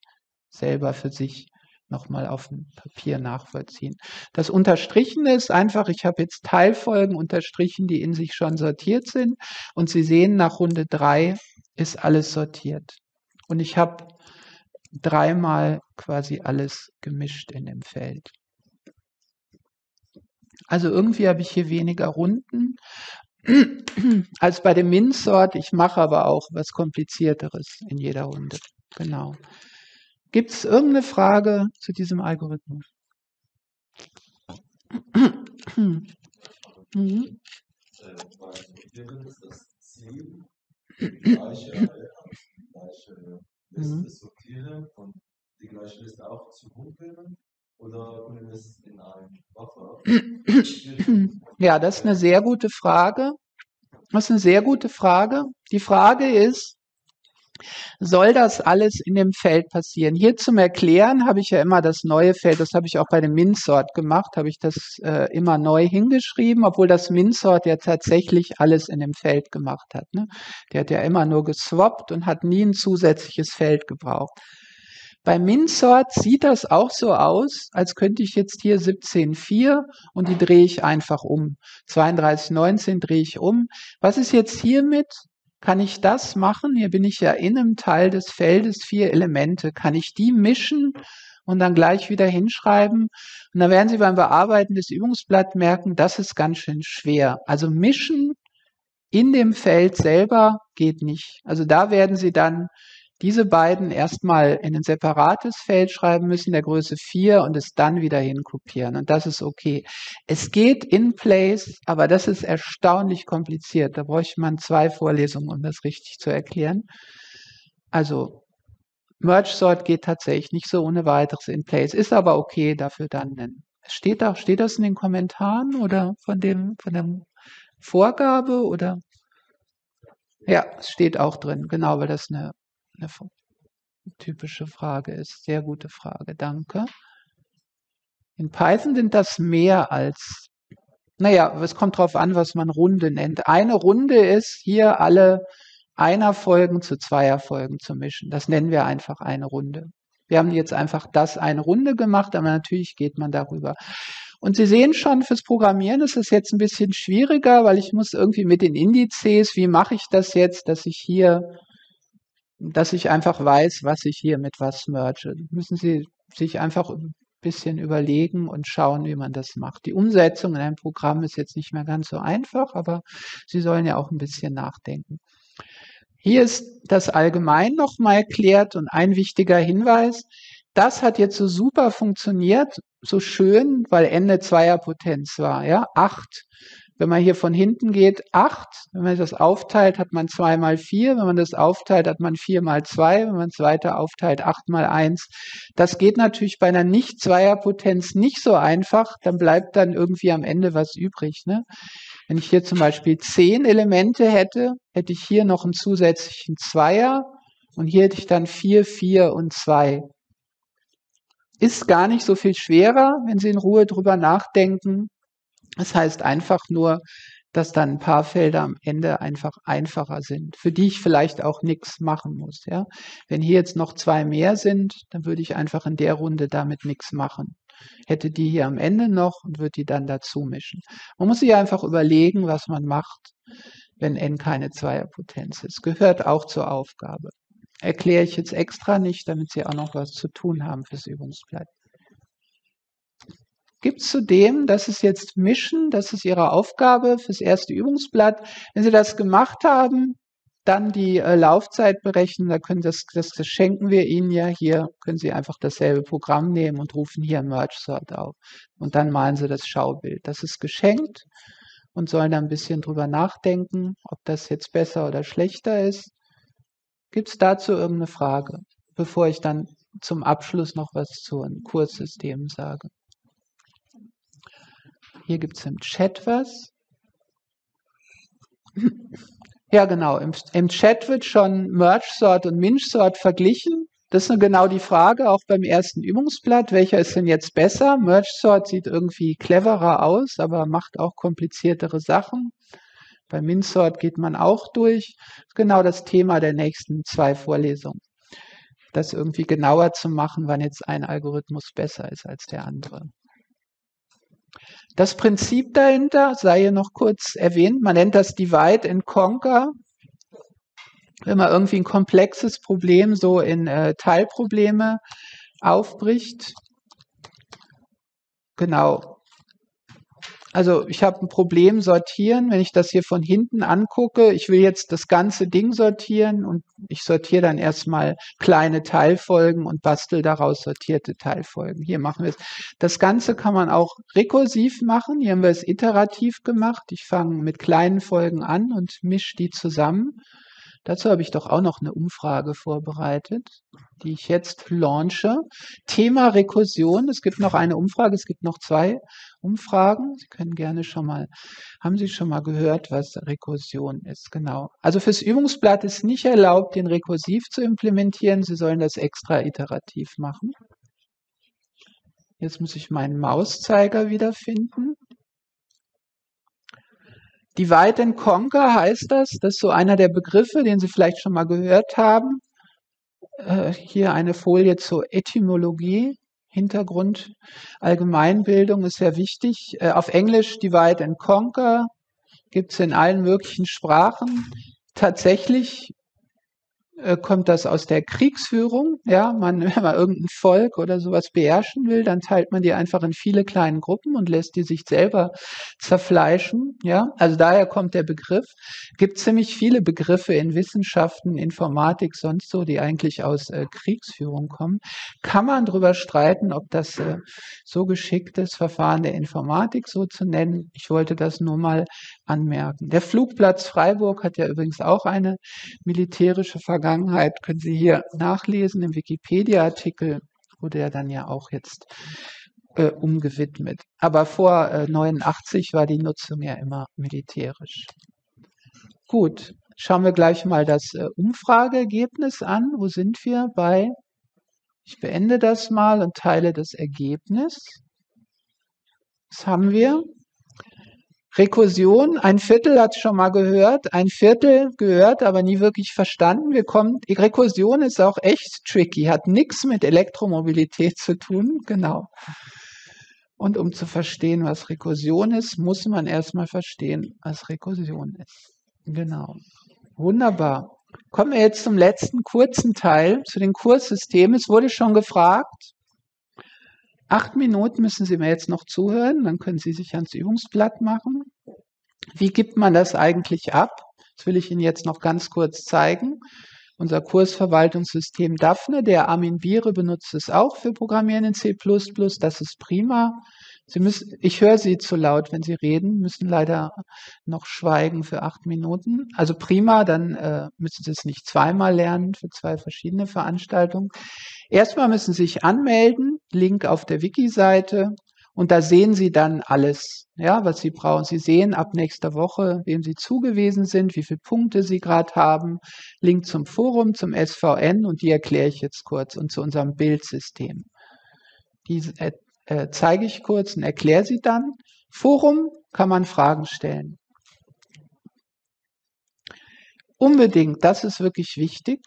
selber für sich nochmal auf dem Papier nachvollziehen. Das Unterstrichen ist einfach, ich habe jetzt Teilfolgen unterstrichen, die in sich schon sortiert sind. Und Sie sehen, nach Runde drei ist alles sortiert. Und ich habe dreimal quasi alles gemischt in dem Feld. Also irgendwie habe ich hier weniger Runden als bei dem Min-Sort. Ich mache aber auch was Komplizierteres in jeder Runde. Genau. Gibt es irgendeine Frage zu diesem Algorithmus? mhm. Liste mhm. sortieren und die gleiche Liste auch zu zurückgeben? Oder können wir es in einem Buffer? ja, das ist eine sehr gute Frage. Das ist eine sehr gute Frage. Die Frage ist, soll das alles in dem Feld passieren? Hier zum Erklären habe ich ja immer das neue Feld, das habe ich auch bei dem MinSort gemacht, habe ich das äh, immer neu hingeschrieben, obwohl das MinSort ja tatsächlich alles in dem Feld gemacht hat. Ne? Der hat ja immer nur geswappt und hat nie ein zusätzliches Feld gebraucht. Bei MinSort sieht das auch so aus, als könnte ich jetzt hier 17.4 und die drehe ich einfach um. 32.19 drehe ich um. Was ist jetzt hiermit? Kann ich das machen? Hier bin ich ja in einem Teil des Feldes vier Elemente. Kann ich die mischen und dann gleich wieder hinschreiben? Und dann werden Sie beim Bearbeiten des Übungsblatts merken, das ist ganz schön schwer. Also mischen in dem Feld selber geht nicht. Also da werden Sie dann diese beiden erstmal in ein separates Feld schreiben müssen, der Größe 4 und es dann wieder hinkopieren. Und das ist okay. Es geht in place, aber das ist erstaunlich kompliziert. Da bräuchte man zwei Vorlesungen, um das richtig zu erklären. Also Merge Sort geht tatsächlich nicht so ohne weiteres in place, ist aber okay dafür dann. Denn steht da, steht das in den Kommentaren oder von dem, von der Vorgabe oder? Ja, es steht auch drin, genau, weil das eine eine typische Frage ist. Sehr gute Frage, danke. In Python sind das mehr als, naja, es kommt darauf an, was man Runde nennt. Eine Runde ist hier alle Einerfolgen zu Zweierfolgen zu mischen. Das nennen wir einfach eine Runde. Wir haben jetzt einfach das eine Runde gemacht, aber natürlich geht man darüber. Und Sie sehen schon, fürs Programmieren ist es jetzt ein bisschen schwieriger, weil ich muss irgendwie mit den Indizes, wie mache ich das jetzt, dass ich hier dass ich einfach weiß, was ich hier mit was merge. Müssen Sie sich einfach ein bisschen überlegen und schauen, wie man das macht. Die Umsetzung in einem Programm ist jetzt nicht mehr ganz so einfach, aber Sie sollen ja auch ein bisschen nachdenken. Hier ist das allgemein nochmal erklärt und ein wichtiger Hinweis. Das hat jetzt so super funktioniert, so schön, weil Ende Zweierpotenz war, ja. Acht wenn man hier von hinten geht, acht. Wenn man das aufteilt, hat man zwei mal vier. Wenn man das aufteilt, hat man vier mal zwei. Wenn man es weiter aufteilt, acht mal eins. Das geht natürlich bei einer Nicht-Zweierpotenz nicht so einfach. Dann bleibt dann irgendwie am Ende was übrig. Ne? Wenn ich hier zum Beispiel zehn Elemente hätte, hätte ich hier noch einen zusätzlichen Zweier und hier hätte ich dann vier, vier und zwei. Ist gar nicht so viel schwerer, wenn Sie in Ruhe drüber nachdenken. Das heißt einfach nur, dass dann ein paar Felder am Ende einfach einfacher sind, für die ich vielleicht auch nichts machen muss. Ja? Wenn hier jetzt noch zwei mehr sind, dann würde ich einfach in der Runde damit nichts machen. Hätte die hier am Ende noch und würde die dann dazu mischen. Man muss sich einfach überlegen, was man macht, wenn n keine Zweierpotenz ist. Gehört auch zur Aufgabe. Erkläre ich jetzt extra nicht, damit Sie auch noch was zu tun haben fürs Übungsblatt gibt zudem, das ist jetzt Mischen, das ist Ihre Aufgabe fürs erste Übungsblatt. Wenn Sie das gemacht haben, dann die äh, Laufzeit berechnen, da können das, das, das schenken wir Ihnen ja. Hier können Sie einfach dasselbe Programm nehmen und rufen hier Merge Sort auf. Und dann malen Sie das Schaubild. Das ist geschenkt und sollen da ein bisschen drüber nachdenken, ob das jetzt besser oder schlechter ist. Gibt es dazu irgendeine Frage, bevor ich dann zum Abschluss noch was zu einem Kurssystem sage? Hier gibt es im Chat was. Ja, genau. Im, Im, Chat wird schon Merge Sort und Minch Sort verglichen. Das ist genau die Frage, auch beim ersten Übungsblatt. Welcher ist denn jetzt besser? Merge Sort sieht irgendwie cleverer aus, aber macht auch kompliziertere Sachen. Bei MinSort geht man auch durch. Genau das Thema der nächsten zwei Vorlesungen. Das irgendwie genauer zu machen, wann jetzt ein Algorithmus besser ist als der andere. Das Prinzip dahinter sei hier noch kurz erwähnt. Man nennt das Divide and Conquer. Wenn man irgendwie ein komplexes Problem so in äh, Teilprobleme aufbricht. Genau. Also ich habe ein Problem sortieren, wenn ich das hier von hinten angucke. Ich will jetzt das ganze Ding sortieren und ich sortiere dann erstmal kleine Teilfolgen und bastel daraus sortierte Teilfolgen. Hier machen wir es. Das Ganze kann man auch rekursiv machen. Hier haben wir es iterativ gemacht. Ich fange mit kleinen Folgen an und mische die zusammen. Dazu habe ich doch auch noch eine Umfrage vorbereitet, die ich jetzt launche. Thema Rekursion. Es gibt noch eine Umfrage, es gibt noch zwei Umfragen. Sie können gerne schon mal, haben Sie schon mal gehört, was Rekursion ist? Genau. Also fürs Übungsblatt ist nicht erlaubt, den rekursiv zu implementieren. Sie sollen das extra iterativ machen. Jetzt muss ich meinen Mauszeiger wiederfinden. Divide and Conquer heißt das. Das ist so einer der Begriffe, den Sie vielleicht schon mal gehört haben. Äh, hier eine Folie zur Etymologie. Hintergrund Allgemeinbildung ist sehr wichtig. Äh, auf Englisch Divide and Conquer gibt es in allen möglichen Sprachen. Tatsächlich äh, kommt das aus der Kriegsführung. Ja, man, wenn man irgendein Volk oder sowas beherrschen will, dann teilt man die einfach in viele kleine Gruppen und lässt die sich selber zerfleischen. Ja, also daher kommt der Begriff. Gibt ziemlich viele Begriffe in Wissenschaften, Informatik, sonst so, die eigentlich aus äh, Kriegsführung kommen. Kann man darüber streiten, ob das äh, so geschickt ist, Verfahren der Informatik so zu nennen. Ich wollte das nur mal anmerken. Der Flugplatz Freiburg hat ja übrigens auch eine militärische Vergangenheit. Können Sie hier nachlesen im Wikipedia-Artikel, wurde er dann ja auch jetzt äh, umgewidmet. Aber vor äh, 89 war die Nutzung ja immer militärisch. Gut, schauen wir gleich mal das äh, Umfrageergebnis an. Wo sind wir bei? Ich beende das mal und teile das Ergebnis. Was haben wir? Rekursion, ein Viertel hat schon mal gehört, ein Viertel gehört, aber nie wirklich verstanden. Wir kommen, Rekursion ist auch echt tricky, hat nichts mit Elektromobilität zu tun, genau. Und um zu verstehen, was Rekursion ist, muss man erstmal verstehen, was Rekursion ist. Genau. Wunderbar. Kommen wir jetzt zum letzten kurzen Teil, zu den Kurssystemen. Es wurde schon gefragt, Acht Minuten müssen Sie mir jetzt noch zuhören, dann können Sie sich ans Übungsblatt machen. Wie gibt man das eigentlich ab? Das will ich Ihnen jetzt noch ganz kurz zeigen. Unser Kursverwaltungssystem Daphne, der Armin Biere benutzt es auch für Programmieren in C++. Das ist prima. Sie müssen, ich höre Sie zu laut, wenn Sie reden, müssen leider noch schweigen für acht Minuten. Also prima, dann äh, müssen Sie es nicht zweimal lernen für zwei verschiedene Veranstaltungen. Erstmal müssen Sie sich anmelden, Link auf der Wiki-Seite. Und da sehen Sie dann alles, ja, was Sie brauchen. Sie sehen ab nächster Woche, wem Sie zugewiesen sind, wie viele Punkte Sie gerade haben, Link zum Forum, zum SVN und die erkläre ich jetzt kurz und zu unserem Bildsystem. Die äh, zeige ich kurz und erkläre sie dann. Forum kann man Fragen stellen. Unbedingt, das ist wirklich wichtig.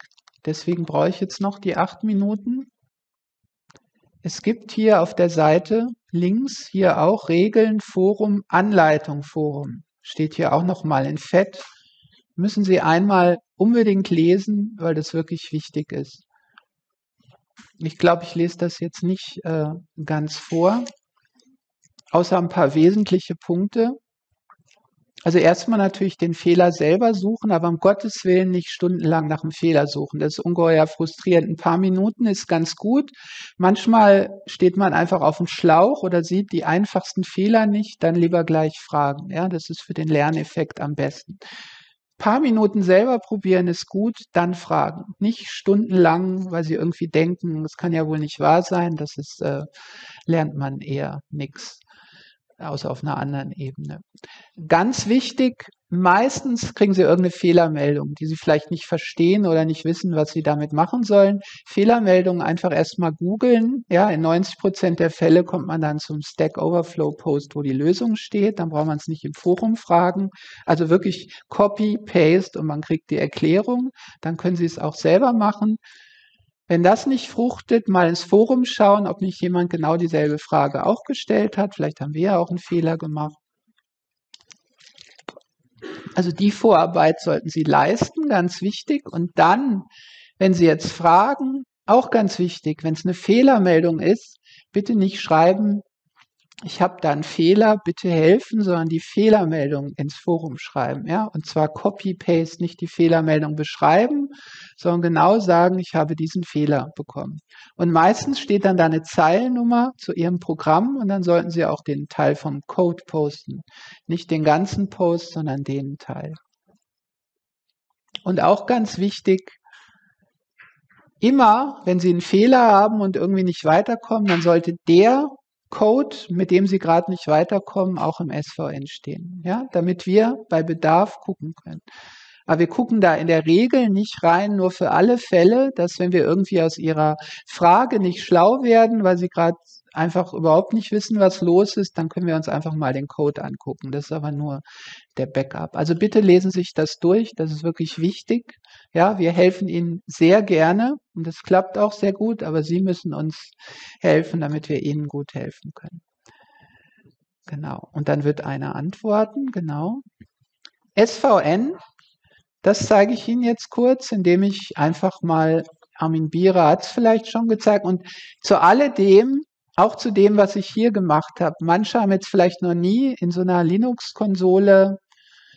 Deswegen brauche ich jetzt noch die acht Minuten. Es gibt hier auf der Seite links hier auch Regeln, Forum, Anleitung, Forum. Steht hier auch nochmal in Fett. Müssen Sie einmal unbedingt lesen, weil das wirklich wichtig ist. Ich glaube, ich lese das jetzt nicht äh, ganz vor, außer ein paar wesentliche Punkte. Also erstmal natürlich den Fehler selber suchen, aber um Gottes Willen nicht stundenlang nach dem Fehler suchen. Das ist ungeheuer frustrierend. Ein paar Minuten ist ganz gut. Manchmal steht man einfach auf dem Schlauch oder sieht die einfachsten Fehler nicht, dann lieber gleich fragen. Ja, das ist für den Lerneffekt am besten paar Minuten selber probieren ist gut, dann fragen. Nicht stundenlang, weil sie irgendwie denken, das kann ja wohl nicht wahr sein, das ist, äh, lernt man eher nichts außer auf einer anderen Ebene. Ganz wichtig, meistens kriegen Sie irgendeine Fehlermeldung, die Sie vielleicht nicht verstehen oder nicht wissen, was Sie damit machen sollen. Fehlermeldungen einfach erstmal googeln. Ja, in 90 Prozent der Fälle kommt man dann zum Stack Overflow Post, wo die Lösung steht. Dann braucht man es nicht im Forum fragen. Also wirklich Copy, Paste und man kriegt die Erklärung. Dann können Sie es auch selber machen. Wenn das nicht fruchtet, mal ins Forum schauen, ob nicht jemand genau dieselbe Frage auch gestellt hat. Vielleicht haben wir ja auch einen Fehler gemacht. Also die Vorarbeit sollten Sie leisten, ganz wichtig. Und dann, wenn Sie jetzt fragen, auch ganz wichtig, wenn es eine Fehlermeldung ist, bitte nicht schreiben, ich habe da einen Fehler, bitte helfen, sondern die Fehlermeldung ins Forum schreiben, ja, und zwar Copy-Paste, nicht die Fehlermeldung beschreiben, sondern genau sagen, ich habe diesen Fehler bekommen. Und meistens steht dann da eine Zeilennummer zu Ihrem Programm und dann sollten Sie auch den Teil vom Code posten. Nicht den ganzen Post, sondern den Teil. Und auch ganz wichtig, immer, wenn Sie einen Fehler haben und irgendwie nicht weiterkommen, dann sollte der Code, mit dem Sie gerade nicht weiterkommen, auch im SVN stehen, ja, damit wir bei Bedarf gucken können. Aber wir gucken da in der Regel nicht rein, nur für alle Fälle, dass wenn wir irgendwie aus Ihrer Frage nicht schlau werden, weil Sie gerade einfach überhaupt nicht wissen, was los ist, dann können wir uns einfach mal den Code angucken. Das ist aber nur der Backup. Also bitte lesen Sie sich das durch, das ist wirklich wichtig. Ja, wir helfen Ihnen sehr gerne und das klappt auch sehr gut, aber Sie müssen uns helfen, damit wir Ihnen gut helfen können. Genau. Und dann wird einer antworten, genau. SVN, das zeige ich Ihnen jetzt kurz, indem ich einfach mal Armin Bierer hat es vielleicht schon gezeigt. Und zu alledem auch zu dem, was ich hier gemacht habe. Manche haben jetzt vielleicht noch nie in so einer Linux-Konsole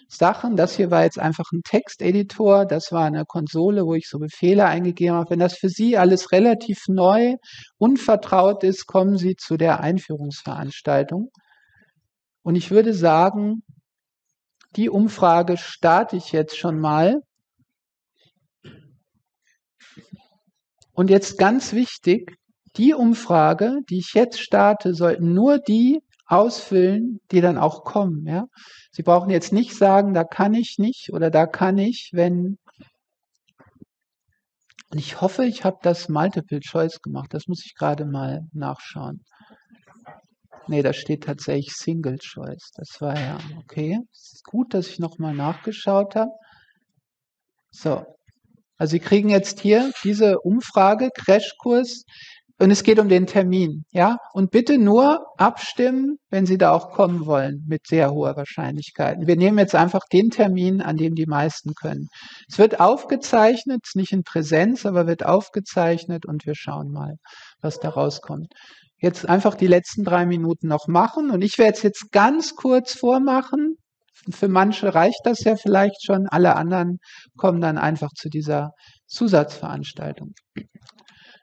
Sachen. Das hier war jetzt einfach ein Texteditor. Das war eine Konsole, wo ich so Befehle eingegeben habe. Wenn das für Sie alles relativ neu, unvertraut ist, kommen Sie zu der Einführungsveranstaltung. Und ich würde sagen, die Umfrage starte ich jetzt schon mal. Und jetzt ganz wichtig, die Umfrage, die ich jetzt starte, sollten nur die ausfüllen, die dann auch kommen. Ja? Sie brauchen jetzt nicht sagen, da kann ich nicht oder da kann ich, wenn. Und ich hoffe, ich habe das Multiple Choice gemacht. Das muss ich gerade mal nachschauen. Nee, da steht tatsächlich Single Choice. Das war ja okay. Ist gut, dass ich nochmal nachgeschaut habe. So. Also Sie kriegen jetzt hier diese Umfrage, Crashkurs, und es geht um den Termin, ja. Und bitte nur abstimmen, wenn Sie da auch kommen wollen, mit sehr hoher Wahrscheinlichkeit. Wir nehmen jetzt einfach den Termin, an dem die meisten können. Es wird aufgezeichnet, nicht in Präsenz, aber wird aufgezeichnet und wir schauen mal, was da rauskommt. Jetzt einfach die letzten drei Minuten noch machen und ich werde es jetzt ganz kurz vormachen. Für manche reicht das ja vielleicht schon, alle anderen kommen dann einfach zu dieser Zusatzveranstaltung.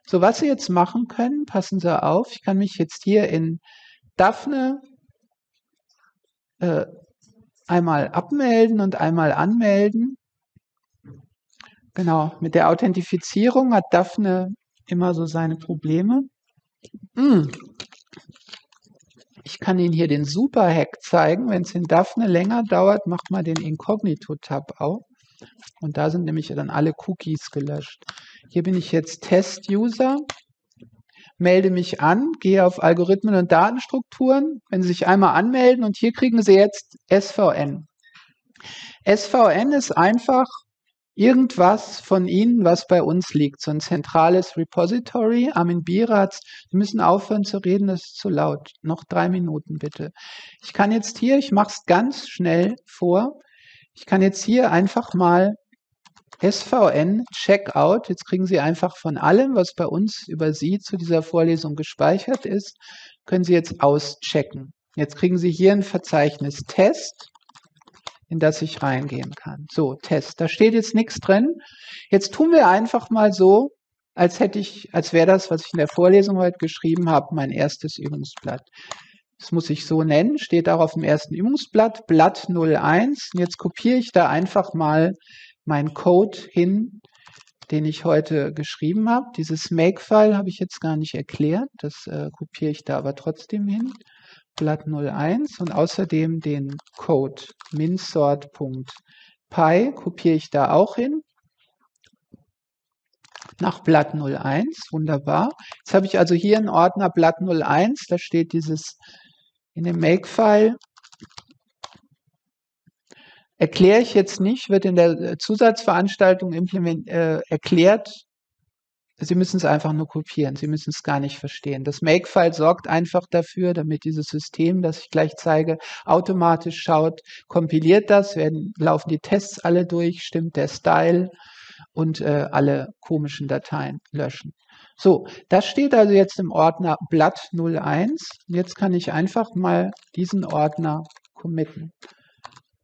So, was Sie jetzt machen können, passen Sie auf, ich kann mich jetzt hier in Daphne äh, einmal abmelden und einmal anmelden. Genau, mit der Authentifizierung hat Daphne immer so seine Probleme. Hm. Ich kann Ihnen hier den Super-Hack zeigen. Wenn es in Daphne länger dauert, macht mal den Inkognito-Tab auf. Und da sind nämlich dann alle Cookies gelöscht. Hier bin ich jetzt Test-User, melde mich an, gehe auf Algorithmen und Datenstrukturen. Wenn Sie sich einmal anmelden und hier kriegen Sie jetzt SVN. SVN ist einfach irgendwas von Ihnen, was bei uns liegt, so ein zentrales Repository. Armin Bieratz, Sie müssen aufhören zu reden, das ist zu laut. Noch drei Minuten bitte. Ich kann jetzt hier, ich mache es ganz schnell vor, ich kann jetzt hier einfach mal SVN Checkout. Jetzt kriegen Sie einfach von allem, was bei uns über Sie zu dieser Vorlesung gespeichert ist, können Sie jetzt auschecken. Jetzt kriegen Sie hier ein Verzeichnis Test, in das ich reingehen kann. So, Test. Da steht jetzt nichts drin. Jetzt tun wir einfach mal so, als hätte ich, als wäre das, was ich in der Vorlesung heute geschrieben habe, mein erstes Übungsblatt. Das muss ich so nennen, steht auch auf dem ersten Übungsblatt, Blatt 01. Und jetzt kopiere ich da einfach mal meinen Code hin, den ich heute geschrieben habe. Dieses Make-File habe ich jetzt gar nicht erklärt. Das äh, kopiere ich da aber trotzdem hin. Blatt 01 und außerdem den Code minsort.py kopiere ich da auch hin. Nach Blatt 01, wunderbar. Jetzt habe ich also hier einen Ordner Blatt 01, da steht dieses in dem Make-File Erkläre ich jetzt nicht, wird in der äh, Zusatzveranstaltung implement, äh, erklärt. Sie müssen es einfach nur kopieren. Sie müssen es gar nicht verstehen. Das Makefile sorgt einfach dafür, damit dieses System, das ich gleich zeige, automatisch schaut, kompiliert das, werden, laufen die Tests alle durch, stimmt der Style und äh, alle komischen Dateien löschen. So, das steht also jetzt im Ordner Blatt 01. Jetzt kann ich einfach mal diesen Ordner committen.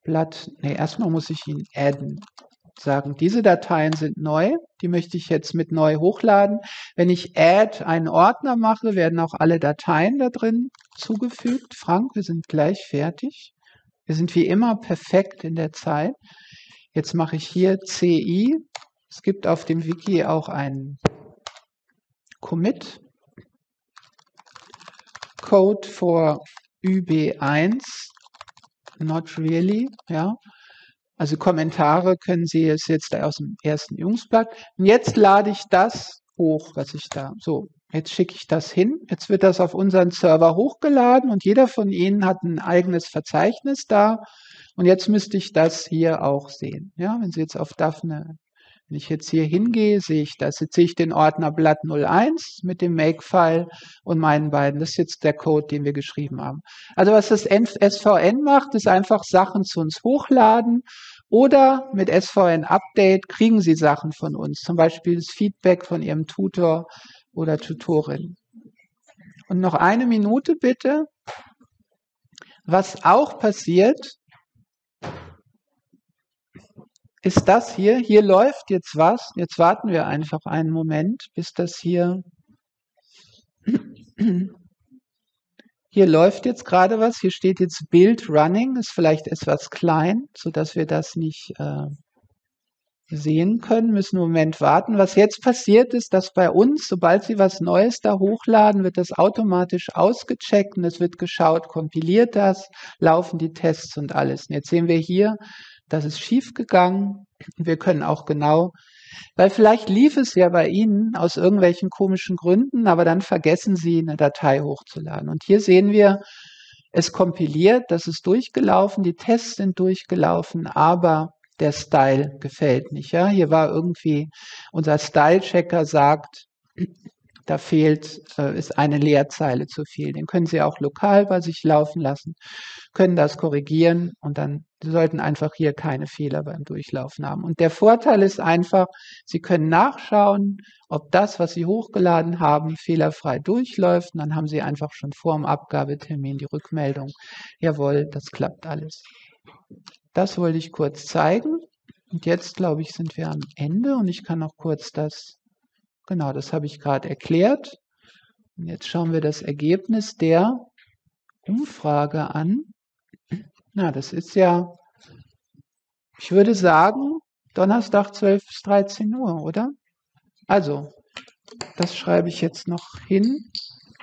Blatt, nee, erstmal muss ich ihn adden. Sagen, diese Dateien sind neu, die möchte ich jetzt mit neu hochladen. Wenn ich add einen Ordner mache, werden auch alle Dateien da drin zugefügt. Frank, wir sind gleich fertig. Wir sind wie immer perfekt in der Zeit. Jetzt mache ich hier CI. Es gibt auf dem Wiki auch einen Commit. Code for UB1. Not really, ja. Also Kommentare können Sie es jetzt aus dem ersten Übungsblatt. Und jetzt lade ich das hoch, was ich da. So, jetzt schicke ich das hin. Jetzt wird das auf unseren Server hochgeladen und jeder von Ihnen hat ein eigenes Verzeichnis da. Und jetzt müsste ich das hier auch sehen. Ja, wenn Sie jetzt auf Daphne, wenn ich jetzt hier hingehe, sehe ich das. Jetzt sehe ich den Ordner Blatt 01 mit dem Make-File und meinen beiden. Das ist jetzt der Code, den wir geschrieben haben. Also was das SVN macht, ist einfach Sachen zu uns hochladen oder mit SVN Update kriegen Sie Sachen von uns, zum Beispiel das Feedback von Ihrem Tutor oder Tutorin. Und noch eine Minute bitte. Was auch passiert, ist das hier. Hier läuft jetzt was. Jetzt warten wir einfach einen Moment, bis das hier hier läuft jetzt gerade was. Hier steht jetzt Build Running. Ist vielleicht etwas klein, so dass wir das nicht äh, sehen können. Müssen einen Moment warten. Was jetzt passiert ist, dass bei uns, sobald Sie was Neues da hochladen, wird das automatisch ausgecheckt und es wird geschaut, kompiliert das, laufen die Tests und alles. Und jetzt sehen wir hier, das ist schief gegangen. Wir können auch genau weil vielleicht lief es ja bei Ihnen aus irgendwelchen komischen Gründen, aber dann vergessen Sie, eine Datei hochzuladen. Und hier sehen wir, es kompiliert, das ist durchgelaufen, die Tests sind durchgelaufen, aber der Style gefällt nicht. Ja, hier war irgendwie unser Style-Checker sagt, da fehlt, äh, ist eine Leerzeile zu viel. Den können Sie auch lokal bei sich laufen lassen, können das korrigieren und dann Sie sollten einfach hier keine Fehler beim Durchlaufen haben. Und der Vorteil ist einfach, Sie können nachschauen, ob das, was Sie hochgeladen haben, fehlerfrei durchläuft. Und dann haben Sie einfach schon vor dem Abgabetermin die Rückmeldung. Jawohl, das klappt alles. Das wollte ich kurz zeigen. Und jetzt, glaube ich, sind wir am Ende und ich kann noch kurz das Genau, das habe ich gerade erklärt. Und jetzt schauen wir das Ergebnis der Umfrage an. Na, das ist ja, ich würde sagen, Donnerstag 12 bis 13 Uhr, oder? Also, das schreibe ich jetzt noch hin.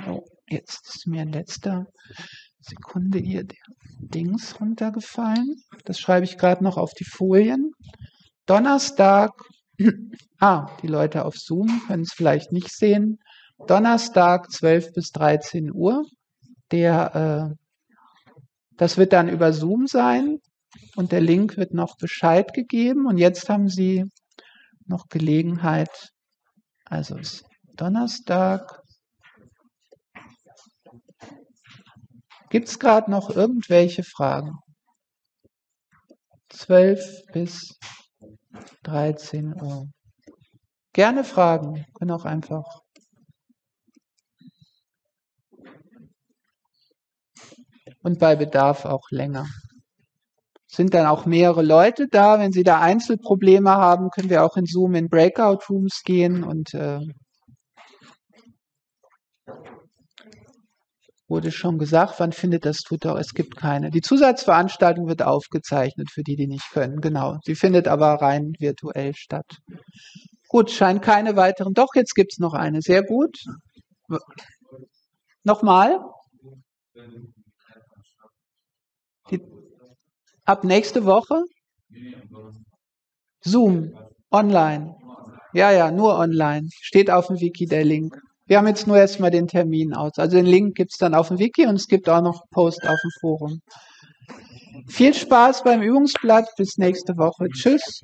Oh, jetzt ist mir in letzter Sekunde hier der Dings runtergefallen. Das schreibe ich gerade noch auf die Folien. Donnerstag Ah, die Leute auf Zoom können es vielleicht nicht sehen. Donnerstag 12 bis 13 Uhr. Der, äh, das wird dann über Zoom sein und der Link wird noch Bescheid gegeben. Und jetzt haben Sie noch Gelegenheit, also Donnerstag. Gibt es gerade noch irgendwelche Fragen? 12 bis 13 Uhr. Gerne fragen, können auch einfach. Und bei Bedarf auch länger. Sind dann auch mehrere Leute da. Wenn Sie da Einzelprobleme haben, können wir auch in Zoom in Breakout Rooms gehen und äh, wurde schon gesagt, wann findet das Tutor? Es gibt keine. Die Zusatzveranstaltung wird aufgezeichnet für die, die nicht können. Genau. Sie findet aber rein virtuell statt. Gut, scheint keine weiteren. Doch, jetzt gibt es noch eine. Sehr gut. Nochmal? Die, ab nächste Woche? Zoom, online. Ja, ja, nur online. Steht auf dem Wiki der Link. Wir haben jetzt nur erstmal den Termin aus. Also den Link gibt es dann auf dem Wiki und es gibt auch noch Post auf dem Forum. Viel Spaß beim Übungsblatt. Bis nächste Woche. Tschüss.